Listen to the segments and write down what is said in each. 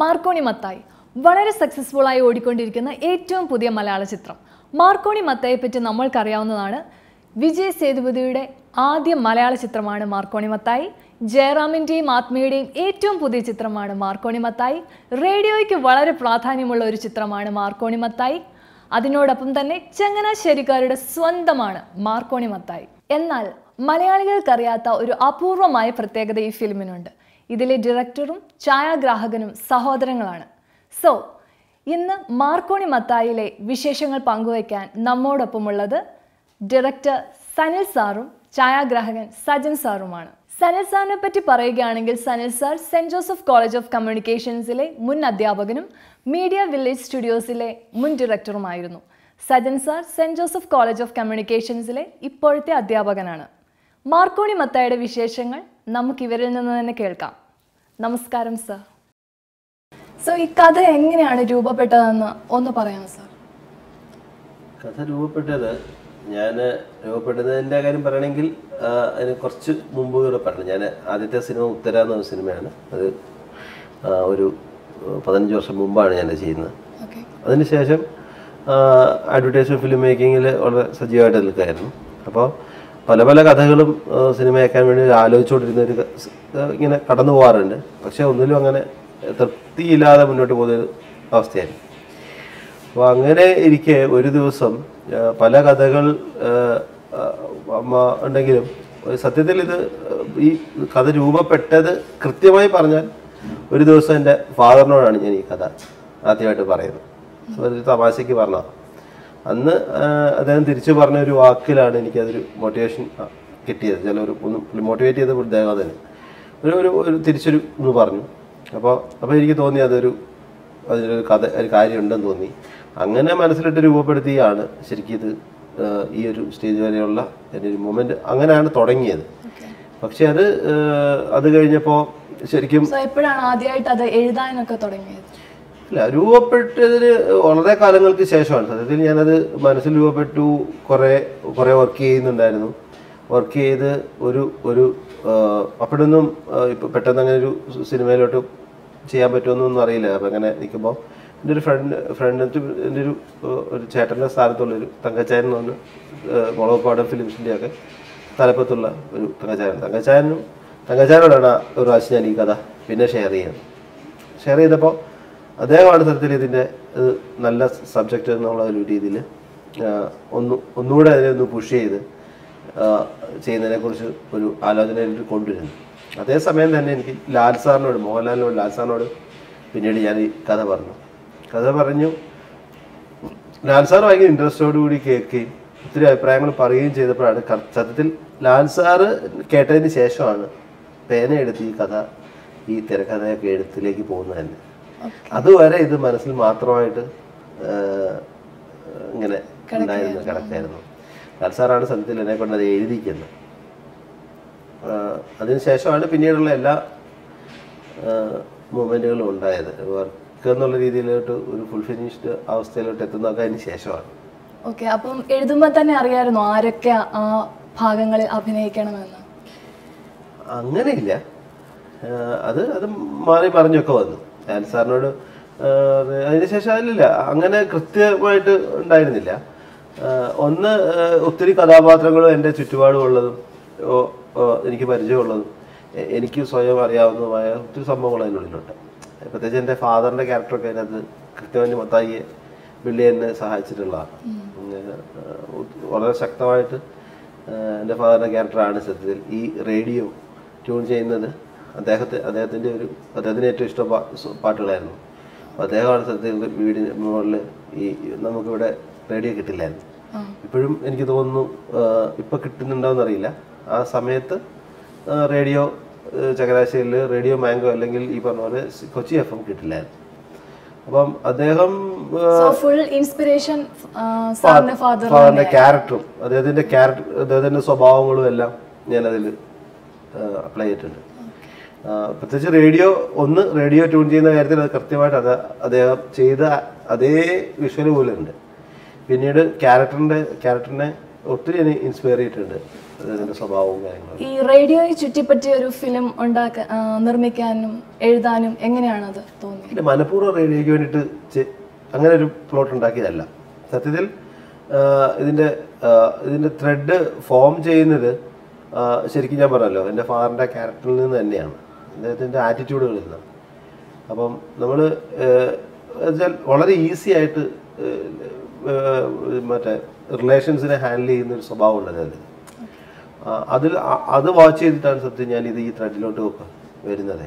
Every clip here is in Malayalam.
മാർക്കോണി മത്തായി. വളരെ സക്സസ്ഫുൾ ആയി ഓടിക്കൊണ്ടിരിക്കുന്ന ഏറ്റവും പുതിയ മലയാള ചിത്രം. മാർക്കോണി മത്തായെ പറ്റി നമ്മൾക്കറിയാവുന്നതാണ്. വിജയ് സേതുപതിയുടെ ആദ്യ മലയാള ചിത്രമാണ് മാർക്കോണി മത്തായി. ജയറാമിന്റെയും ആത്മീയുടെയും ഏറ്റവും പുതിയ ചിത്രമാണ് മാർക്കോണി മത്തായി. റേഡിയോയ്ക്ക് വളരെ പ്രാധാന്യമുള്ള ഒരു ചിത്രമാണ് മാർക്കോണി മത്തായി. അതിനോടൊപ്പം തന്നെ ചങ്ങനാശ്ശേരിക്കാരുടെ സ്വന്തമാണ് മാർക്കോണി മത്തായി. എന്നാൽ മലയാളികൾക്കറിയാത്ത ഒരു അപൂർവമായ പ്രത്യേകത ഈ ഫിലിമിനുണ്ട്. ഇതിലെ ഡയറക്ടറും ഛായാഗ്രാഹകനും സഹോദരങ്ങളാണ്. സോ ഇന്ന് മാർക്കോണി മത്തായിലെ വിശേഷങ്ങൾ പങ്കുവയ്ക്കാൻ നമ്മോടൊപ്പമുള്ളത് ഡയറക്ടർ സനിൽ സാറും ഛായാഗ്രാഹകൻ സജൻ സാറുമാണ്. സനിൽ സാറിനെ പറ്റി പറയുകയാണെങ്കിൽ Sanil sir saint Joseph college of കമ്മ്യൂണിക്കേഷൻസിലെ മുൻ അധ്യാപകനും മീഡിയ വില്ലേജ് സ്റ്റുഡിയോസിലെ മുൻ ഡയറക്ടറുമായിരുന്നു Sajan sir saint Joseph college of കമ്മ്യൂണിക്കേഷൻസിലെ ഇപ്പോഴത്തെ അധ്യാപകനാണ്. മാർക്കോണി മത്തായുടെ വിശേഷങ്ങൾ നമുക്ക് ഇവരിൽ നിന്ന് തന്നെ കേൾക്കാം. നമസ്കാരം സർ. സോ ഈ കഥ എങ്ങനെയാണ് രൂപപ്പെട്ടതെന്ന് ഒന്ന് പറയാമോ സർ? കഥ രൂപപ്പെട്ടത് ഞാൻ രൂപപ്പെടുന്നതിന്റെ കാര്യം പറയണമെങ്കിൽ അതിന് കുറച്ച് മുമ്പ് കൂടെ പറഞ്ഞു ഞാൻ ആദ്യത്തെ സിനിമ ഉത്തര എന്ന സിനിമയാണ്. അത് ഒരു പതിനഞ്ച് വർഷം മുമ്പാണ് ഞാൻ ചെയ്യുന്നത്. അതിനുശേഷം അഡ്വർടൈസ്മെന്റ് ഫിലിം മേക്കിങ്ങിൽ വളരെ സജീവമായിട്ട് നിൽക്കായിരുന്നു അപ്പോൾ പല പല കഥകളും സിനിമയാക്കാൻ വേണ്ടി ആലോചിച്ചുകൊണ്ടിരുന്ന ഒരു ഇങ്ങനെ കടന്നു പോകാറുണ്ട്. പക്ഷേ ഒന്നിലും അങ്ങനെ തൃപ്തിയില്ലാതെ മുന്നോട്ട് പോകുന്ന അവസ്ഥയായിരുന്നു. അപ്പോൾ അങ്ങനെ ഇരിക്കെ ഒരു ദിവസം പല കഥകൾ ഉണ്ടെങ്കിലും സത്യത്തിൽ ഇത് ഈ കഥ രൂപപ്പെട്ടത് കൃത്യമായി പറഞ്ഞാൽ ഒരു ദിവസം എന്റെ ഫാദറിനോടാണ് ഞാൻ ഈ കഥ ആദ്യമായിട്ട് പറയുന്നത്. ഒരു തമാശയ്ക്ക് പറഞ്ഞതാണ്. അന്ന് അദ്ദേഹം തിരിച്ചു പറഞ്ഞ ഒരു വാക്കിലാണ് എനിക്കതൊരു മോട്ടിവേഷൻ കിട്ടിയത്. ചില ഒരു ഒന്ന് മോട്ടിവേറ്റ് ചെയ്ത അദ്ദേഹം തന്നെ ഒരു ഒരു ഒരു തിരിച്ചൊരു ഒന്ന് പറഞ്ഞു. അപ്പോൾ അപ്പോൾ എനിക്ക് തോന്നി അതൊരു അതിലൊരു കഥ ഒരു കാര്യമുണ്ടെന്ന് തോന്നി. അങ്ങനെ മനസ്സിലിട്ട് രൂപപ്പെടുത്തിയാണ് ശരിക്കും ഇത് ഈ ഒരു സ്റ്റേജ് വരെയുള്ള എന്റെ ഒരു മൊമെന്റ് അങ്ങനെയാണ് തുടങ്ങിയത്. പക്ഷെ അത് അത് കഴിഞ്ഞപ്പോൾ ശരിക്കും എപ്പോഴാണ് ആദ്യമായിട്ട് അത് എഴുതാനൊക്കെ തുടങ്ങിയത്? അല്ല രൂപപ്പെട്ടതിന് വളരെ കാലങ്ങൾക്ക് ശേഷമാണ്. സത്യത്തിൽ ഞാനത് മനസ്സിൽ രൂപപ്പെട്ടു കുറേ കുറേ വർക്ക് ചെയ്യുന്നുണ്ടായിരുന്നു. വർക്ക് ചെയ്ത് ഒരു ഒരു അപ്പോഴൊന്നും ഇപ്പോൾ പെട്ടെന്ന് അങ്ങനെ ഒരു സിനിമയിലോട്ട് ചെയ്യാൻ പറ്റുമെന്നൊന്നും അറിയില്ല. അപ്പം അങ്ങനെ നിൽക്കുമ്പോൾ എന്റെ ഒരു ഫ്രണ്ട് ഫ്രണ്ട് എന്റെ ഒരു ഒരു ചേട്ടന്റെ സ്ഥാനത്തുള്ളൊരു തങ്കച്ചായൻ എന്ന് പറഞ്ഞ മുളകപ്പാടം ഫിലിംസിന്റെ ഒക്കെ തലപ്പത്തുള്ള ഒരു തങ്കച്ചായൻ. തങ്കച്ചായനും തങ്കച്ചായനോടാണ് ഒരു പ്രാവശ്യം ഞാൻ ഈ കഥ പിന്നെ ഷെയർ ചെയ്യുന്നത്. ഷെയർ ചെയ്തപ്പോൾ അദ്ദേഹമാണ് സത്യത്തിൽ ഇതിന്റെ ഇത് നല്ല സബ്ജക്റ്റ് എന്നുള്ള ഒരു രീതിയിൽ ഒന്ന് ഒന്നുകൂടെ അതിനെ ഒന്ന് പുഷ് ചെയ്ത് ചെയ്യുന്നതിനെ ചെയ്യുന്നതിനെക്കുറിച്ച് ഒരു ആലോചനയിൽ കൊണ്ടുവരുന്നു. അതേസമയം തന്നെ എനിക്ക് ലാൽ സാറിനോട് മോഹൻലാലിനോട് ലാൽ സാറിനോട് പിന്നീട് ഞാൻ ഈ കഥ പറഞ്ഞു. കഥ പറഞ്ഞു ലാൽ സാർ ഭയങ്കര ഇൻട്രസ്റ്റോടു കൂടി കേൾക്കുകയും ഒത്തിരി അഭിപ്രായങ്ങൾ പറയുകയും ചെയ്തപ്പോഴാണ് സത്യത്തിൽ ലാൽ സാറ് കേട്ടതിന് ശേഷമാണ് പേന എടുത്ത് ഈ കഥ ഈ തിരക്കഥയൊക്കെ എഴുത്തിലേക്ക് പോകുന്നത് തന്നെ. അതുവരെ ഇത് മനസ്സിൽ മാത്രമായിട്ട് ഇങ്ങനെ ഉണ്ടായിരുന്നു കിടക്കായിരുന്നു ലാൽ സാറാണ് സത്യത്തിൽ എന്നെ കൊണ്ട് അത് എഴുതിക്കുന്നത്. അതിനുശേഷമാണ് പിന്നീടുള്ള എല്ലാ മൂമെന്റുകളും ഉണ്ടായത്. വർക്ക് എന്നുള്ള രീതിയിലോട്ട് ഒരു ഫുൾ ഫിനിഷ്ഡ് അവസ്ഥയിലോട്ട് എത്തുന്നതൊക്കെ അതിന് ശേഷമാണ്. ഓക്കെ അപ്പം എഴുതുമ്പോൾ തന്നെ അറിയാമായിരുന്നു ആരൊക്കെ ആ ഭാഗങ്ങളിൽ അഭിനയിക്കണമെന്ന്. അങ്ങനെയില്ല. അത് അത് മാറി പറഞ്ഞൊക്കെ വന്നു. ഞാൻ സാറിനോട് അതിനുശേഷം അതിലില്ല. അങ്ങനെ കൃത്യമായിട്ട് ഉണ്ടായിരുന്നില്ല. ഒന്ന് ഒത്തിരി കഥാപാത്രങ്ങളും എന്റെ ചുറ്റുപാടും ഉള്ളതും ഓ- ഓ എനിക്ക് പരിചയമുള്ളതും എനിക്ക് സ്വയം അറിയാവുന്നതുമായ ഒത്തിരി സംഭവങ്ങൾ അതിനുള്ളിലുണ്ട്. പ്രത്യേകിച്ച് എന്റെ ഫാദറിന്റെ ക്യാരക്ടറൊക്കെ അതിനകത്ത് കൃത്യമായി മൊത്തമായി ബിൽഡ് എന്നെ സഹായിച്ചിട്ടുള്ളതാണ്. വളരെ ശക്തമായിട്ട് എന്റെ ഫാദറിന്റെ ക്യാരക്ടറാണ് സത്യത്തിൽ ഈ റേഡിയോ ട്യൂൺ ചെയ്യുന്നത്. അദ്ദേഹത്തെ അദ്ദേഹത്തിന്റെ ഒരു അദ്ദേഹത്തിന് ഏറ്റവും ഇഷ്ടം പാട്ടുകളായിരുന്നു. അപ്പോൾ അദ്ദേഹമാണ് സത്യത്തിൽ വീടിന് മുകളിൽ ഈ നമുക്കിവിടെ റേഡിയോ കിട്ടില്ലായിരുന്നു. ഇപ്പോഴും എനിക്ക് തോന്നുന്നു ഇപ്പോൾ കിട്ടുന്നുണ്ടോയെന്നറിയില്ല അറിയില്ല. ആ സമയത്ത് റേഡിയോ ചങ്ങനാശ്ശേരിയിൽ റേഡിയോ മാംഗോ അല്ലെങ്കിൽ ഈ പറഞ്ഞ പോലെ കൊച്ചി എഫ് എം കിട്ടില്ലായിരുന്നു. അപ്പം അദ്ദേഹം ഇൻസ്പിറേഷൻ ഫാദറിന്റെ ക്യാരക്ടറും അദ്ദേഹത്തിന്റെ ക്യാരക്ടർ അദ്ദേഹത്തിന്റെ സ്വഭാവങ്ങളും എല്ലാം ഞാൻ അതിൽ അപ്ലൈ ചെയ്തിട്ടുണ്ട്. പ്രത്യേകിച്ച് റേഡിയോ ഒന്ന് റേഡിയോ ട്യൂൺ ചെയ്യുന്ന കാര്യത്തിൽ അത് കൃത്യമായിട്ട് അത് അദ്ദേഹം ചെയ്ത അതേ വിഷ്വൽ പോലെ ഉണ്ട്. പിന്നീട് ക്യാരക്ടറിന്റെ ക്യാരക്ടറിനെ ഒത്തിരി ഇൻസ്പയർ ചെയ്തിട്ടുണ്ട്. സ്വഭാവവും കാര്യങ്ങളും. ഈ റേഡിയോയെ ചുറ്റിപ്പറ്റി ഒരു ഫിലിം ഉണ്ടാക്കാൻ നിർമ്മിക്കാനും എഴുതാനും എങ്ങനെയാണത് തോന്നിയത്? പിന്നെ മനഃപൂർവം റേഡിയോയ്ക്ക് വേണ്ടിയിട്ട് അങ്ങനെ ഒരു പ്ലോട്ട് ഉണ്ടാക്കിയതല്ല. സത്യത്തിൽ ഇതിന്റെ ഇതിന്റെ ഇതിന്റെ ത്രെഡ് ഫോം ചെയ്യുന്നത് ശരിക്കും ഞാൻ പറഞ്ഞല്ലോ എന്റെ ഫാദറിന്റെ ക്യാരക്ടറിൽ നിന്ന് തന്നെയാണ്. അദ്ദേഹത്തിന്റെ ആറ്റിറ്റ്യൂഡുകളിൽ നിന്നാണ് അപ്പം നമ്മൾ വെച്ചാൽ വളരെ ഈസി ആയിട്ട് മറ്റേ റിലേഷൻസിനെ ഹാൻഡിൽ ചെയ്യുന്ന ഒരു സ്വഭാവം ഉണ്ട് അദ്ദേഹത്തിന് അതിൽ അത് വാച്ച് ചെയ്തിട്ടാണ് സത്യം ഞാൻ ഇത് ഈ ത്രെഡിലോട്ട് വരുന്നത്.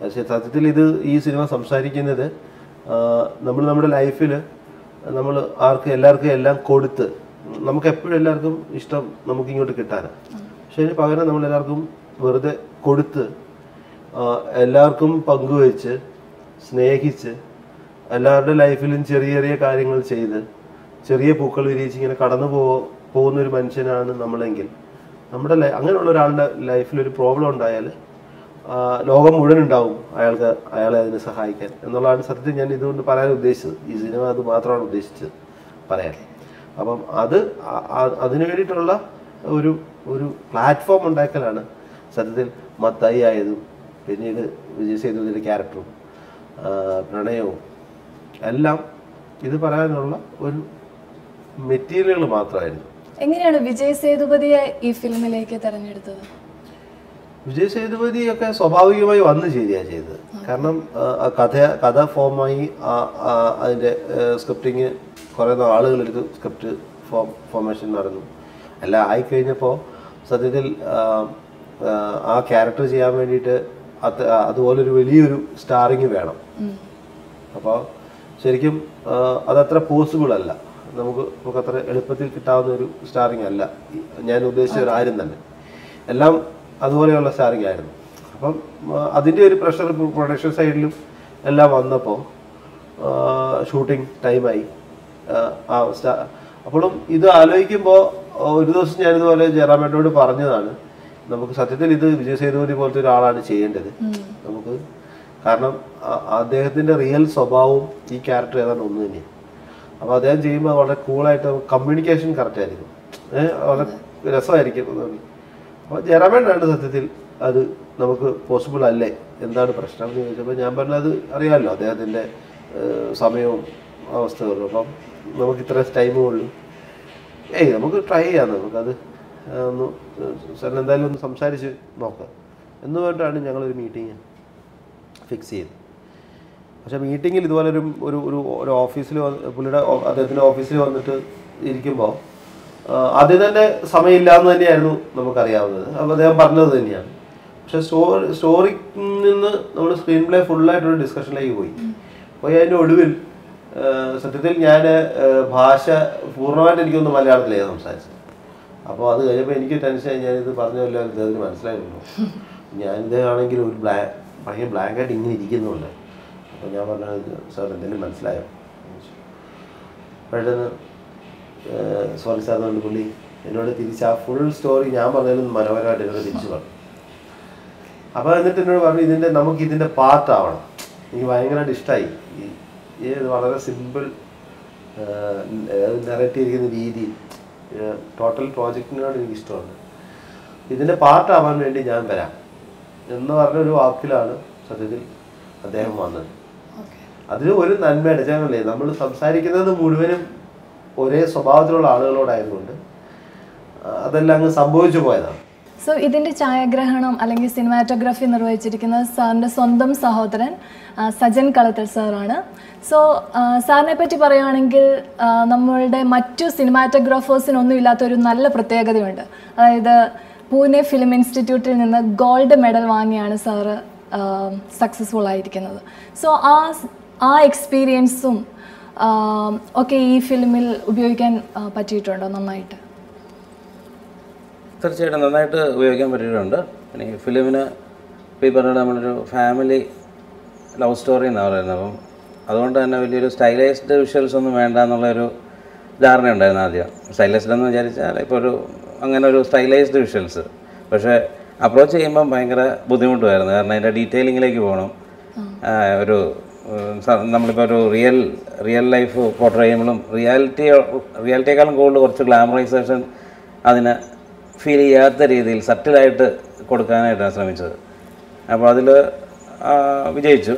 പക്ഷേ സത്യത്തിൽ ഇത് ഈ സിനിമ സംസാരിക്കുന്നത് നമ്മൾ നമ്മുടെ ലൈഫിൽ നമ്മൾ ആർക്ക് എല്ലാവർക്കും എല്ലാം കൊടുത്ത് നമുക്ക് എപ്പോഴും എല്ലാവർക്കും ഇഷ്ടം നമുക്ക് ഇങ്ങോട്ട് കിട്ടാനാണ്. പക്ഷേ അതിന് പകരം നമ്മൾ എല്ലാവർക്കും വെറുതെ കൊടുത്ത് എല്ലാവർക്കും പങ്കുവെച്ച് സ്നേഹിച്ച് എല്ലാവരുടെ ലൈഫിലും ചെറിയ ചെറിയ കാര്യങ്ങൾ ചെയ്ത് ചെറിയ പൂക്കൾ വിരിയിച്ച് ഇങ്ങനെ കടന്നു പോ പോകുന്ന ഒരു മനുഷ്യനാണ് നമ്മളെങ്കിൽ. നമ്മുടെ അങ്ങനെയുള്ള ഒരാളുടെ ലൈഫിൽ ഒരു പ്രോബ്ലം ഉണ്ടായാൽ ലോകം മുഴുവൻ ഉണ്ടാവും അയാൾക്ക് അയാളെ അതിനെ സഹായിക്കാൻ. എന്നുള്ളതാണ് സത്യത്തിൽ ഞാൻ ഇതുകൊണ്ട് പറയാൻ ഉദ്ദേശിച്ചത്. ഈ സിനിമ അത് മാത്രമാണ് ഉദ്ദേശിച്ചത് പറയാൻ. അപ്പം അത് അതിനു വേണ്ടിയിട്ടുള്ള ഒരു ഒരു പ്ലാറ്റ്ഫോം ഉണ്ടാക്കലാണ് സത്യത്തിൽ മത്തായി ആയതും പിന്നീട് വിജയ് സേതുവിന്റെ ക്യാരക്ടറും പ്രണയവും എല്ലാം ഇത് പറയാനുള്ള ഒരു മെറ്റീരിയലുകൾ മാത്രമായിരുന്നു. എങ്ങനെയാണ് വിജയ് സേതുപതിയെ ഈ ഫിലിമിലേക്ക് തെരഞ്ഞെടുത്തത്? വിജയ് സേതുപതിയൊക്കെ സ്വാഭാവികമായി വന്ന് ചേരുകയാണ് ചെയ്തത്. കാരണം കഥ കഥ ഫോമായി അതിന്റെ സ്ക്രിപ്റ്റിങ് കുറേ ആളുകളെടുത്ത് സ്ക്രിപ്റ്റ് ഫോം ഫോർമേഷൻ നടന്നു. എല്ലാം ആയിക്കഴിഞ്ഞപ്പോൾ സത്യത്തിൽ ആ ക്യാരക്ടർ ചെയ്യാൻ വേണ്ടിയിട്ട് അത് അതുപോലൊരു വലിയൊരു സ്റ്റാറിങ് വേണം. അപ്പോൾ ശരിക്കും അതത്ര പോസിബിൾ അല്ല. നമുക്ക് നമുക്ക് അത്ര എളുപ്പത്തിൽ കിട്ടാവുന്ന ഒരു സ്റ്റാറിങ് അല്ല. ഞാൻ ഉദ്ദേശിച്ച ആരും തന്നെ. എല്ലാം അതുപോലെയുള്ള സ്റ്റാറിങ് ആയിരുന്നു. അപ്പം അതിന്റെ ഒരു പ്രഷർ പ്രൊഡക്ഷൻ സൈഡിലും എല്ലാം വന്നപ്പോൾ ഷൂട്ടിംഗ് ടൈമായി ആ സ്റ്റാ അപ്പോഴും ഇത് ആലോചിക്കുമ്പോൾ ഒരു ദിവസം ഞാനിതുപോലെ ജയറാമേട്ടനോട് പറഞ്ഞതാണ് നമുക്ക് സത്യത്തിൽ ഇത് വിജയ് സേതുപതി പോലത്തെ ഒരാളാണ് ചെയ്യേണ്ടത്. നമുക്ക് കാരണം അദ്ദേഹത്തിന്റെ റിയൽ സ്വഭാവവും ഈ ക്യാരക്ടർ ഏതാണ്ട് ഒന്ന് തന്നെയാണ് അപ്പോൾ അദ്ദേഹം ചെയ്യുമ്പോൾ വളരെ കൂളായിട്ട് കമ്മ്യൂണിക്കേഷൻ കറക്റ്റ് ആയിരിക്കും. വളരെ രസമായിരിക്കും അപ്പോൾ ജയറാമേട്ടനാണ് സത്യത്തിൽ അത് നമുക്ക് പോസിബിൾ അല്ലേ? എന്താണ് പ്രശ്നം എന്ന് ചോദിച്ചപ്പോൾ ഞാൻ പറഞ്ഞത് അറിയാമല്ലോ അദ്ദേഹത്തിന്റെ സമയവും അവസ്ഥകളും. അപ്പം നമുക്ക് ഇത്ര ടൈമേ ഉള്ളൂ. ഏയ് നമുക്ക് ട്രൈ ചെയ്യാം. നമുക്കത് ഒന്ന് സാറിന് എന്തായാലും ഒന്ന് സംസാരിച്ച് നോക്കുക എന്ന് പറഞ്ഞിട്ടാണ് ഞങ്ങളൊരു മീറ്റിംഗ് ഫിക്സ് ചെയ്തത്. പക്ഷേ മീറ്റിങ്ങിൽ ഇതുപോലെ ഒരു ഒരു ഒരു ഒരു ഓഫീസിൽ പുള്ളിയുടെ അദ്ദേഹത്തിന്റെ ഓഫീസിൽ വന്നിട്ട് ഇരിക്കുമ്പോൾ ആദ്യം തന്നെ സമയമില്ല എന്ന് തന്നെയായിരുന്നു നമുക്കറിയാവുന്നത്. അപ്പോൾ അദ്ദേഹം പറഞ്ഞത് തന്നെയാണ്. പക്ഷെ സ്റ്റോറി സ്റ്റോറിയിൽ നിന്ന് നമ്മൾ സ്ക്രീൻ പ്ലേ ഫുള്ളായിട്ടൊരു ഡിസ്കഷനിലേക്ക് പോയി. പോയി അതിന്റെ ഒടുവിൽ സത്യത്തിൽ ഞാൻ ഭാഷ പൂർണമായിട്ട് എനിക്കൊന്ന് മലയാളത്തിലേക്ക് സംസാരിച്ചത്. അപ്പോൾ അത് കഴിഞ്ഞപ്പോൾ എനിക്ക് ടെൻഷൻ ഞാനിത് പറഞ്ഞല്ലോ ഇദ്ദേഹത്തിന് മനസ്സിലായിരുന്നു ഞാൻ ഇദ്ദേഹമാണെങ്കിൽ ഒരു ബ്ലാ ഭയങ്കര ബ്ലാങ്കായിട്ട് ഇങ്ങനെ ഇരിക്കുന്നുണ്ട്. അപ്പോൾ ഞാൻ പറഞ്ഞത് സാർ എന്തെങ്കിലും മനസ്സിലായോ? പെട്ടെന്ന് സോറി സാർ എന്നുകൊണ്ട് പുള്ളി എന്നോട് തിരിച്ച് ആ ഫുൾ സ്റ്റോറി ഞാൻ പറഞ്ഞാലും മനോഹരമായിട്ട് എന്നോട് തിരിച്ചു പറഞ്ഞു. അപ്പോൾ എന്നിട്ട് എന്നോട് പറഞ്ഞു ഇതിന്റെ നമുക്ക് ഇതിന്റെ പാർട്ടാവണം എനിക്ക് ഭയങ്കരമായിട്ട് ഇഷ്ടമായി ഈ വളരെ സിമ്പിൾ നിറട്ടിയിരിക്കുന്ന രീതി ടോട്ടൽ പ്രോജക്റ്റിനോട് എനിക്ക് ഇഷ്ടമുണ്ട് ഇതിന്റെ പാർട്ടാവാൻ വേണ്ടി ഞാൻ വരാം എന്ന് പറഞ്ഞൊരു വാക്കിലാണ് സത്യത്തിൽ അദ്ദേഹം വന്നത്. അതിന് ഒരു നന്മയുടെ ചാനലേ നമ്മൾ സംസാരിക്കുന്നത് മുഴുവനും ഒരേ സ്വഭാവത്തിലുള്ള ആളുകളോടായതുകൊണ്ട് അതെല്ലാം അങ്ങ് സംഭവിച്ചു പോയതാണ്. സോ ഇതിന്റെ ഛായാഗ്രഹണം അല്ലെങ്കിൽ സിനിമാറ്റോഗ്രാഫി നിർവഹിച്ചിരിക്കുന്നത് സാറിന്റെ സ്വന്തം സഹോദരൻ സജൻ കളത്തൽ സാറാണ്. സോ സാറിനെ പറ്റി പറയുകയാണെങ്കിൽ നമ്മളുടെ മറ്റു സിനിമാറ്റോഗ്രാഫേഴ്സിനൊന്നും ഇല്ലാത്ത ഒരു നല്ല പ്രത്യേകതയുണ്ട്. അതായത് പൂനെ ഫിലിം ഇൻസ്റ്റിറ്റ്യൂട്ടിൽ നിന്ന് ഗോൾഡ് മെഡൽ വാങ്ങിയാണ് സാറ് സക്സസ്ഫുൾ ആയിരിക്കുന്നത്. സോ ആ ആ എക്സ്പീരിയൻസും ഒക്കെ ഈ ഫിലിമിൽ ഉപയോഗിക്കാൻ പറ്റിയിട്ടുണ്ടോ നന്നായിട്ട്? തീർച്ചയായിട്ടും നന്നായിട്ട് ഉപയോഗിക്കാൻ പറ്റിയിട്ടുണ്ട്. പിന്നെ ഈ ഫിലിമിന് ഇപ്പോൾ ഈ പറഞ്ഞ നമ്മളൊരു ഫാമിലി ലവ് സ്റ്റോറി എന്നാണ് പറയുന്നത്. അപ്പം അതുകൊണ്ട് തന്നെ വലിയൊരു സ്റ്റൈലൈസ്ഡ് വിഷ്വൽസ് ഒന്നും വേണ്ട എന്നുള്ളൊരു ധാരണ ഉണ്ടായിരുന്നു ആദ്യം. സ്റ്റൈലൈസ്ഡ് എന്ന് വിചാരിച്ചാൽ ഇപ്പോൾ ഒരു അങ്ങനെ ഒരു സ്റ്റൈലൈസ്ഡ് വിഷ്വൽസ് പക്ഷേ അപ്രോച്ച് ചെയ്യുമ്പം ഭയങ്കര ബുദ്ധിമുട്ടുമായിരുന്നു. കാരണം അതിന്റെ ഡീറ്റെയിലിങ്ങിലേക്ക് പോകണം. ഒരു നമ്മളിപ്പോൾ ഒരു റിയൽ റിയൽ ലൈഫ് പോർട്രേ ചെയ്യുമ്പോഴും റിയാലിറ്റി റിയാലിറ്റിയേക്കാളും കൂടുതൽ കുറച്ച് ഗ്ലാമറൈസേഷൻ അതിനെ ഫീൽ ചെയ്യാത്ത രീതിയിൽ സട്ടിലായിട്ട് കൊടുക്കാനായിട്ടാണ് ശ്രമിച്ചത്. അപ്പോൾ അതിൽ വിജയിച്ചു.